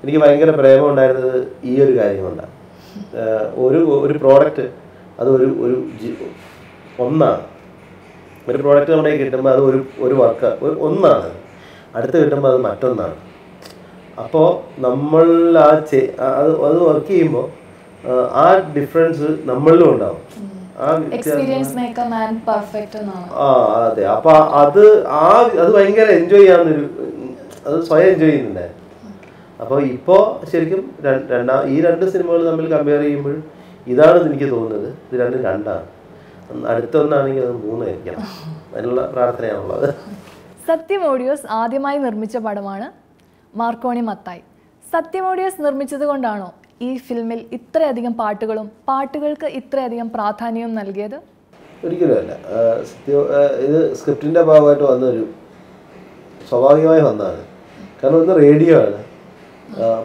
എനിക്ക് ഭയങ്കര പ്രേമം ഉണ്ടായിരുന്നത് ഈ ഒരു കാര്യം കൊണ്ടാണ് ഒരു ഒരു പ്രോഡക്റ്റ് അത് ഒരു ഒരു ഒന്നാണ്. ഒരു പ്രോഡക്റ്റ് നമ്മുടെ കിട്ടുമ്പോൾ അത് ഒരു ഒരു വർക്ക് ഒരു ഒന്നാണ്. അടുത്ത് കിട്ടുമ്പോൾ അത് മറ്റൊന്നാണ്. അപ്പോൾ നമ്മൾ ആ അത് അത് വർക്ക് ചെയ്യുമ്പോൾ ആ ഡിഫറൻസ് നമ്മളിലും ഉണ്ടാവും. Experience make a man perfect എന്നാണ്. ആ അതെ. അപ്പൊ അത് ആ അത് ഭയങ്കര എൻജോയ് ചെയ്യാവുന്നൊരു അത് സ്വയം എൻജോയ് ചെയ്യുന്നുണ്ടായിരുന്നു അപ്പോൾ ഇപ്പോൾ ശരിക്കും രണ്ടാം രണ്ടാ ഈ രണ്ട് സിനിമകൾ തമ്മിൽ കമ്പയർ ചെയ്യുമ്പോൾ ഇതാണ് എനിക്ക് തോന്നുന്നത്. ഇത് രണ്ടും രണ്ടാണ്. അടുത്തൊന്നാണെങ്കിൽ അത് മൂന്നായിരിക്കണം അതിനുള്ള പ്രാർത്ഥനയാണുള്ളത്. സത്യം ഓഡിയോസ് ആദ്യമായി നിർമ്മിച്ച പടമാണ് മാർക്കോണി മത്തായി. സത്യം ഓഡിയോസ് നിർമ്മിച്ചത് കൊണ്ടാണോ ഈ ഫിലിമിൽ ഇത്രയധികം പാട്ടുകളും പാട്ടുകൾക്ക് ഇത്രയധികം പ്രാധാന്യവും നൽകിയത്? ഒരിക്കലും അല്ല ആ, സത്യം ഇത് സ്ക്രിപ്റ്റിന്റെ ഭാഗമായിട്ട് വന്നൊരു സ്വാഭാവികമായി വന്നതാണ്. കാരണം ഒന്ന് റേഡിയോ ആണ്.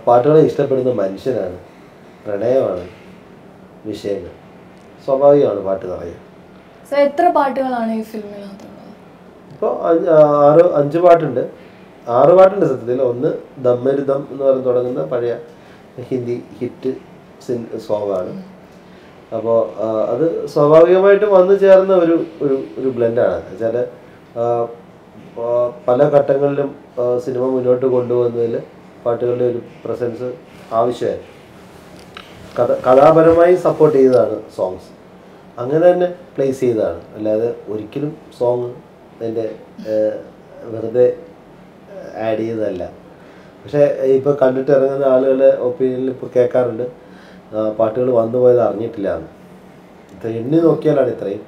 പാട്ടുകളെ ഇഷ്ടപ്പെടുന്ന മനുഷ്യനാണ്. പ്രണയമാണ് വിഷയങ്ങൾ. സ്വാഭാവികമാണ് പാട്ട് എത്ര പാട്ടുകളാണ് ഈ ഫിലിമിൽ ഇപ്പോൾ ആറ് അഞ്ച് പാട്ടുണ്ട്. ആറ് പാട്ടുണ്ട് സത്യത്തിൽ. ഒന്ന് ദമ്മരുദം എന്ന് പറഞ്ഞ് തുടങ്ങുന്ന പഴയ ഹിന്ദി ഹിറ്റ് സോങ്ങാണ് അപ്പോൾ അത് സ്വാഭാവികമായിട്ട് വന്നു ചേർന്ന ഒരു ഒരു ഒരു ബ്ലെൻഡാണ്. വെച്ചാൽ പല ഘട്ടങ്ങളിലും സിനിമ മുന്നോട്ട് കൊണ്ടുപോകുന്നതിൽ പാട്ടുകളുടെ ഒരു പ്രസൻസ് ആവശ്യമായിരുന്നു കഥ കഥാപരമായി സപ്പോർട്ട് ചെയ്തതാണ് സോങ്സ് അങ്ങനെ തന്നെ പ്ലേസ് ചെയ്തതാണ്. അല്ലാതെ ഒരിക്കലും സോങ് അതിന്റെ വെറുതെ ആഡ് ചെയ്തതല്ല. പക്ഷേ ഇപ്പോൾ കണ്ടിട്ട് ഇറങ്ങുന്ന ആളുകളുടെ ഒപ്പീനിയനിൽ ഇപ്പോൾ കേൾക്കാറുണ്ട് പാട്ടുകൾ വന്നു പോയത് അറിഞ്ഞിട്ടില്ല എന്ന് എണ്ണി നോക്കിയാലാണ് ഇത്രയും.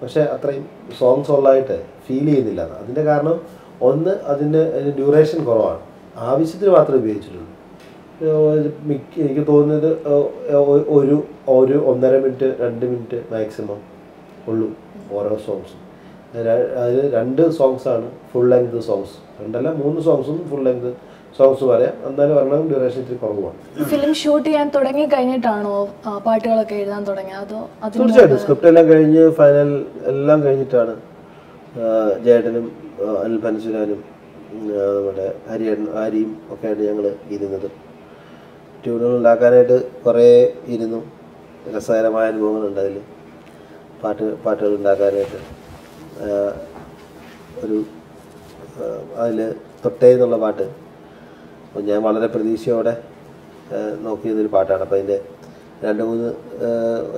പക്ഷേ അത്രയും സോങ്സ് ഉള്ളതായിട്ട് ഫീൽ ചെയ്യുന്നില്ല അതിന്റെ കാരണം ഒന്ന് അതിന്റെ ഡ്യൂറേഷൻ കുറവാണ്. ആവശ്യത്തിന് മാത്രമേ ഉപയോഗിച്ചിട്ടുള്ളൂ. മിക്ക എനിക്ക് തോന്നുന്നത് ഒരു ഒരു ഒന്നര മിനിറ്റ് രണ്ട് മിനിറ്റ് മാക്സിമം ഉള്ളൂ ഓരോ സോങ്സും അതിൽ രണ്ട് സോങ്സാണ് ഫുൾ ലെങ്ത് സോങ്സ് രണ്ടല്ല മൂന്ന് സോങ്സും ഫുൾ ലെങ്ത് സോങ്സ് പറയാം എന്തായാലും ഒരെണ്ണം ഡ്യൂറേഷൻ ഇത്തിരി കുറവാണ് ഫിലിം ഷൂട്ട് ചെയ്യാൻ തുടങ്ങി കഴിഞ്ഞിട്ടാണോ പാട്ടുകളൊക്കെ എഴുതാൻ തുടങ്ങിയത്? അതോ തീർച്ചയായിട്ടും. സ്ക്രിപ്റ്റ് എല്ലാം കഴിഞ്ഞ് ഫൈനൽ എല്ലാം കഴിഞ്ഞിട്ടാണ് ജേട്ടനും അനിൽ പനസുരാനും നമ്മുടെ ഹരിയൻ ഹരിയും ഒക്കെ ആയിട്ട് ഞങ്ങൾ ഇരുന്നത് ട്യൂണുകൾ ഉണ്ടാക്കാനായിട്ട് കുറേ ഇരുന്നു. രസകരമായ അനുഭവങ്ങളുണ്ട് അതിൽ പാട്ട് പാട്ടുകൾ ഉണ്ടാക്കാനായിട്ട്. ഒരു അതിൽ തൊട്ടേ എന്നുള്ള പാട്ട് അപ്പോൾ ഞാൻ വളരെ പ്രതീക്ഷയോടെ നോക്കിയതൊരു പാട്ടാണ്. അപ്പോൾ അതിന്റെ രണ്ട് മൂന്ന്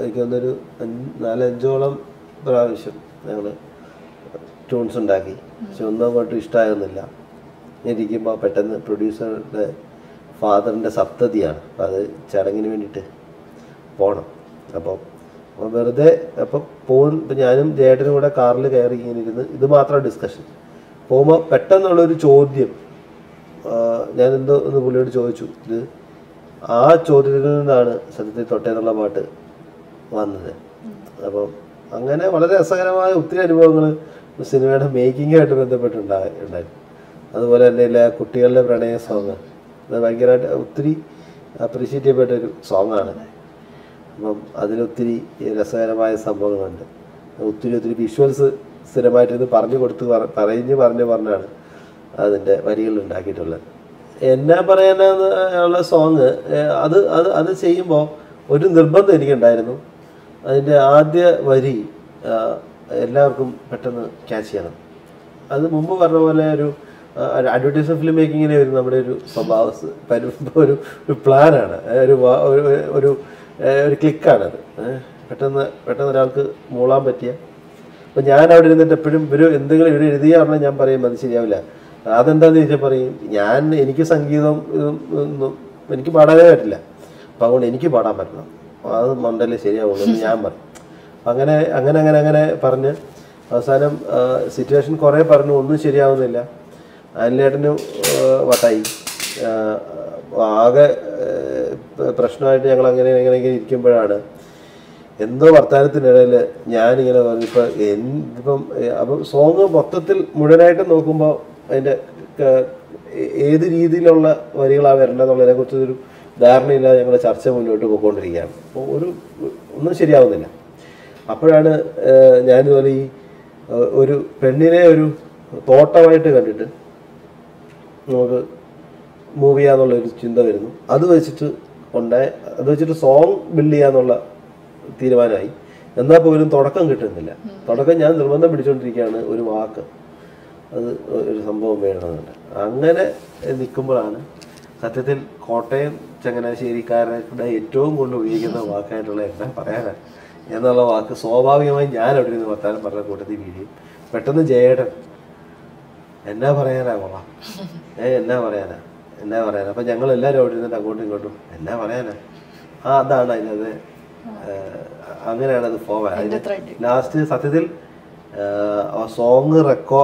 എനിക്ക് അഞ്ച് നാലഞ്ചോളം പ്രാവശ്യം ഞങ്ങൾ ട്യൂൺസ് ഉണ്ടാക്കി. പക്ഷെ ഒന്നും അങ്ങോട്ടും ഇഷ്ടമായിരുന്നില്ല ഇരിക്കുമ്പോൾ പെട്ടെന്ന് പ്രൊഡ്യൂസറുടെ ഫാദറിന്റെ സപ്തതിയാണ്. അപ്പം അത് ചടങ്ങിന് വേണ്ടിയിട്ട് പോകണം അപ്പോൾ അപ്പോൾ വെറുതെ അപ്പോൾ പോകും ഇപ്പം ഞാനും ജേട്ടനും കൂടെ കാറിൽ കയറി ഇങ്ങനെ ഇരുന്ന് ഇത് മാത്രമാണ് ഡിസ്കഷൻ. പോകുമ്പോൾ പെട്ടെന്നുള്ളൊരു ചോദ്യം ഞാൻ എന്തോ ഒന്ന് പുള്ളിയോട് ചോദിച്ചു. ഇത് ആ ചോദ്യത്തിൽ നിന്നാണ് സത്യത്തിൽ തൊട്ടേന്നുള്ള പാട്ട് വന്നത്. അപ്പം അങ്ങനെ വളരെ രസകരമായ ഒത്തിരി അനുഭവങ്ങൾ സിനിമയുടെ മേക്കിങ്ങായിട്ട് ബന്ധപ്പെട്ടുണ്ടായി ഉണ്ടായി. അതുപോലെ തന്നെ ഇല്ല കുട്ടികളുടെ പ്രണയ സോങ് അത് ഭയങ്കരമായിട്ട് ഒത്തിരി അപ്രീഷിയേറ്റ് ചെയ്യപ്പെട്ട ഒരു സോങ്ങാണ് അപ്പം അതിലൊത്തിരി രസകരമായ സംഭവങ്ങളുണ്ട്. ഒത്തിരി ഒത്തിരി വിഷ്വൽസ് സ്ഥിരമായിട്ട് ഇത് പറഞ്ഞു കൊടുത്ത് പറഞ്ഞു പറഞ്ഞ് പറഞ്ഞാണ് അതിന്റെ വരികൾ ഉണ്ടാക്കിയിട്ടുള്ളത്. എന്നാ ഉള്ള സോങ് അത് അത് അത് ചെയ്യുമ്പോൾ ഒരു നിർബന്ധം എനിക്കുണ്ടായിരുന്നു. അതിന്റെ ആദ്യ വരി എല്ലാവർക്കും പെട്ടെന്ന് ക്യാച്ച് ചെയ്യണം. അത് മുമ്പ് പറഞ്ഞ പോലെ ഒരു അഡ്വർടൈസ്മെന്റ് ഫിലിം മേക്കിങ്ങിനെ ഒരു നമ്മുടെ ഒരു സ്വഭാവ ഒരു ഒരു പ്ലാനാണ് ഒരു ഒരു ഒരു ക്ലിക്കാണത് പെട്ടെന്ന് പെട്ടെന്ന് ഒരാൾക്ക് മൂളാൻ പറ്റിയ. അപ്പം ഞാൻ അവിടെ ഇരുന്നിട്ട് എപ്പോഴും ഒരു എന്തെങ്കിലും ഇവർ എഴുതിയ പറഞ്ഞാൽ ഞാൻ പറയും അത് ശരിയാവില്ല. അതെന്താന്ന് ചോദിച്ചാൽ പറയും? ഞാൻ എനിക്ക് സംഗീതം എനിക്ക് പാടാനേ പറ്റില്ല. അപ്പം അതുകൊണ്ട് എനിക്ക് പാടാൻ പറ്റണം. അത് മണ്ടല്ലേ ശരിയാവുള്ളൂ ഞാൻ പറയും. അങ്ങനെ അങ്ങനെ അങ്ങനെ അങ്ങനെ പറഞ്ഞ് അവസാനം സിറ്റുവേഷൻ കുറേ പറഞ്ഞു. ഒന്നും ശരിയാവുന്നില്ല. അനിലേട്ടന് വട്ടായി. ആകെ പ്രശ്നമായിട്ട് ഞങ്ങൾ അങ്ങനെ ഇങ്ങനെ ഇരിക്കുമ്പോഴാണ് എന്തോ വർത്തമാനത്തിനിടയിൽ ഞാനിങ്ങനെ പറഞ്ഞു ഇപ്പം എന്തിപ്പം അപ്പം സോങ് മൊത്തത്തിൽ മുഴുവനായിട്ട് നോക്കുമ്പോൾ അതിന്റെ ഏത് രീതിയിലുള്ള വരികളാണ് വരേണ്ടതെന്നുള്ളതിനെ കുറിച്ച് ഒരു ധാരണയില്ലാതെ ഞങ്ങൾ ചർച്ച മുന്നോട്ട് പോയിക്കൊണ്ടിരിക്കുകയാണ്. അപ്പോൾ ഒരു ഒന്നും ശരിയാവുന്നില്ല. അപ്പോഴാണ് ഞാനിതുപോലെ ഈ ഒരു പെണ്ണിനെ ഒരു തോട്ടമായിട്ട് കണ്ടിട്ട് നമുക്ക് മൂവ് ചെയ്യാന്നുള്ള ഒരു ചിന്ത വരുന്നു. അത് വെച്ചിട്ട് ഉണ്ടായ അത് വെച്ചിട്ട് സോങ് ബിൽഡ് ചെയ്യാന്നുള്ള തീരുമാനമായി. എന്നാൽ പോലും തുടക്കം കിട്ടുന്നില്ല. തുടക്കം ഞാൻ നിർബന്ധം പിടിച്ചുകൊണ്ടിരിക്കുകയാണ് ഒരു വാക്ക്. അത് ഒരു സംഭവം വേണമെന്നുണ്ട്. അങ്ങനെ നിൽക്കുമ്പോഴാണ് സത്യത്തിൽ കോട്ടയം ചങ്ങനാശ്ശേരിക്കാരുടെ ഏറ്റവും കൂടുതൽ ഉപയോഗിക്കുന്ന വാക്കായിട്ടുള്ള എന്താ പറയാനാണ്. എന്നുള്ള വാക്ക് സ്വാഭാവികമായി ഞാൻ അവിടെ നിന്ന് വർത്താനം പറഞ്ഞ കൂട്ടത്തിൽ വീഴുകയും പെട്ടെന്ന് ജയേടൻ എന്നാ പറയാനാ കൊള്ളാം. ഏ എന്നാ പറയാനാ? എന്നാ പറയാനാ? അപ്പം ഞങ്ങൾ എല്ലാവരും അവിടെ ഇരുന്നിട്ട് അങ്ങോട്ടും ഇങ്ങോട്ടും എന്നാ പറയാനാ? ആ അതാണ് അതിനത് അങ്ങനെയാണ് അത് ഫോം ലാസ്റ്റ് സത്യത്തിൽ സോങ് റെക്കോ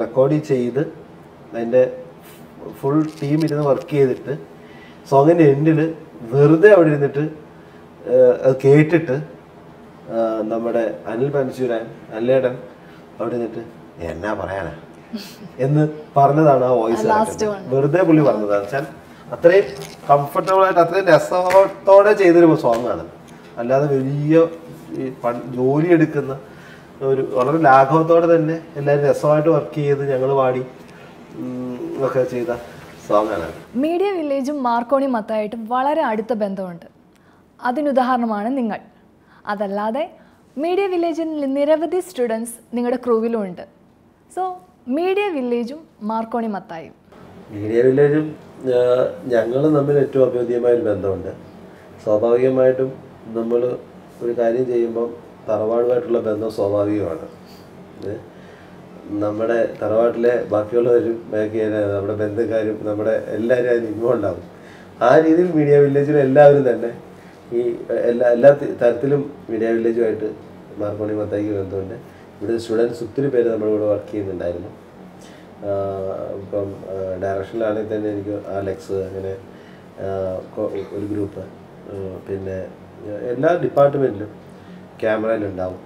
റെക്കോർഡ് ചെയ്ത് അതിന്റെ ഫുൾ ടീം ഇരുന്ന് വർക്ക് ചെയ്തിട്ട് സോങ്ങിന്റെ എൻഡിൽ വെറുതെ അവിടെ ഇരുന്നിട്ട് അത് കേട്ടിട്ട് നമ്മുടെ അനിൽ പനശൂരാൻ അല്ലേടൻ അവിടെ ഇരുന്നിട്ട് എന്നാ പറയാനാ? എന്ന് പറഞ്ഞതാണ് ആ വോയിസ് വെറുതെ പുള്ളി പറഞ്ഞതാണ്. വെച്ചാൽ അത്രയും കംഫർട്ടബിൾ ആയിട്ട് അത്രയും രസത്തോടെ ചെയ്തൊരു സോങ്ങാണ് അല്ലാതെ വലിയ ജോലി എടുക്കുന്ന ഒരു വളരെ ലാഘവത്തോടെ തന്നെ എല്ലാവരും രസമായിട്ട് വർക്ക് ചെയ്ത് ഞങ്ങൾ പാടി ഒക്കെ ചെയ്ത മീഡിയ വില്ലേജും മാർക്കോണി മത്തായിട്ടും വളരെ അടുത്ത ബന്ധമുണ്ട്. അതിനുദാഹരണമാണ് നിങ്ങൾ. അതല്ലാതെ മീഡിയ വില്ലേജിൽ നിരവധി സ്റ്റുഡൻസ് നിങ്ങളുടെ ക്രൂവിലും ഉണ്ട്. സോ മീഡിയ വില്ലേജും മാർക്കോണി മത്തായും. മീഡിയ വില്ലേജും ഞങ്ങൾ തമ്മിൽ ഏറ്റവും അഭ്യുദയമായ ഒരു ബന്ധമുണ്ട്. സ്വാഭാവികമായിട്ടും നമ്മൾ ഒരു കാര്യം ചെയ്യുമ്പം തറവാടുമായിട്ടുള്ള ബന്ധം സ്വാഭാവികമാണ്. നമ്മുടെ തറവാട്ടിലെ ബാക്കിയുള്ളവരും ബാക്കി നമ്മുടെ ബന്ധുക്കാരും നമ്മുടെ എല്ലാവരും അതിന് ഇൻവോൾവ് ഉണ്ടാകും ആ രീതിയിൽ മീഡിയ വില്ലേജിൽ എല്ലാവരും തന്നെ ഈ എല്ലാ എല്ലാ തരത്തിലും മീഡിയ വില്ലേജുമായിട്ട് മാർക്കോണി മത്തായിക്ക് ബന്ധമുണ്ട്. ഇവിടെ സ്റ്റുഡൻസ് ഒത്തിരി പേര് നമ്മുടെ കൂടെ വർക്ക് ചെയ്യുന്നുണ്ടായിരുന്നു. ഇപ്പം ഡയറക്ഷനിലാണെങ്കിൽ തന്നെ എനിക്ക് അലക്സ് അങ്ങനെ ഒരു ഗ്രൂപ്പ്. പിന്നെ എല്ലാ ഡിപ്പാർട്ട്മെന്റിലും ക്യാമറയിലുണ്ടാവും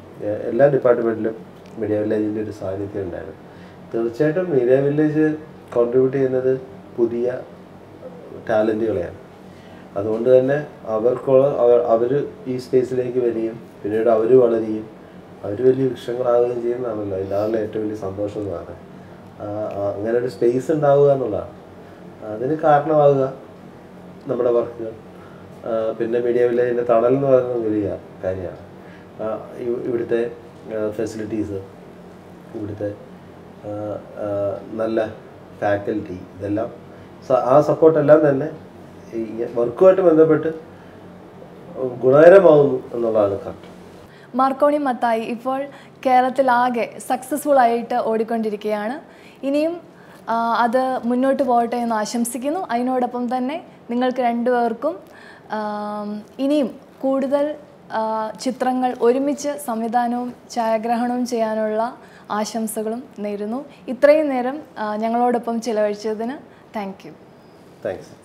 എല്ലാ ഡിപ്പാർട്ട്മെന്റിലും മീഡിയ വില്ലേജിന്റെ ഒരു സാന്നിധ്യം ഉണ്ടായിരുന്നു. തീർച്ചയായിട്ടും മീഡിയ വില്ലേജ് കോൺട്രിബ്യൂട്ട് ചെയ്യുന്നത് പുതിയ ടാലന്റുകളെയാണ് അതുകൊണ്ട് തന്നെ അവർക്കുള്ള അവർ അവർ ഈ സ്പേസിലേക്ക് വരികയും പിന്നീട് അവർ വളരുകയും അവർ വലിയ വൃക്ഷങ്ങളാവുകയും ചെയ്യുന്നതാണല്ലോ. എല്ലാവരുടെ ഏറ്റവും വലിയ സന്തോഷം എന്ന് പറയുന്നത്. ആ, ആ, അങ്ങനെ ഒരു സ്പേസ് ഉണ്ടാവുക എന്നുള്ളതാണ്. അതിന് കാരണമാവുക നമ്മുടെ വർക്കുകൾ പിന്നെ മീഡിയ വില്ലേജിന്റെ തണൽ എന്ന് പറയുന്നത് വലിയ കാര്യമാണ്. ഇവിടുത്തെ ഫെസിലിറ്റീസ് ഇവിടുത്തെ നല്ല ഫാക്കൽറ്റി ഇതെല്ലാം. ആ സപ്പോർട്ടെല്ലാം തന്നെ വർക്കുമായിട്ട് ബന്ധപ്പെട്ട് ഗുണകരമാവുന്നു എന്നുള്ളതാണ് കറക്റ്റ് മാർക്കോണി മത്തായി ഇപ്പോൾ കേരളത്തിലാകെ സക്സസ്ഫുൾ ആയിട്ട് ഓടിക്കൊണ്ടിരിക്കുകയാണ്. ഇനിയും അത് മുന്നോട്ട് പോകട്ടെ എന്ന് ആശംസിക്കുന്നു. അതിനോടൊപ്പം തന്നെ നിങ്ങൾക്ക് രണ്ടുപേർക്കും ഇനിയും കൂടുതൽ ചിത്രങ്ങൾ ഒരുമിച്ച് സംവിധാനവും ഛായാഗ്രഹണവും ചെയ്യാനുള്ള ആശംസകളും നേരുന്നു. ഇത്രയും നേരം ഞങ്ങളോടൊപ്പം ചിലവഴിച്ചതിന് താങ്ക് യു. താങ്ക്സ്.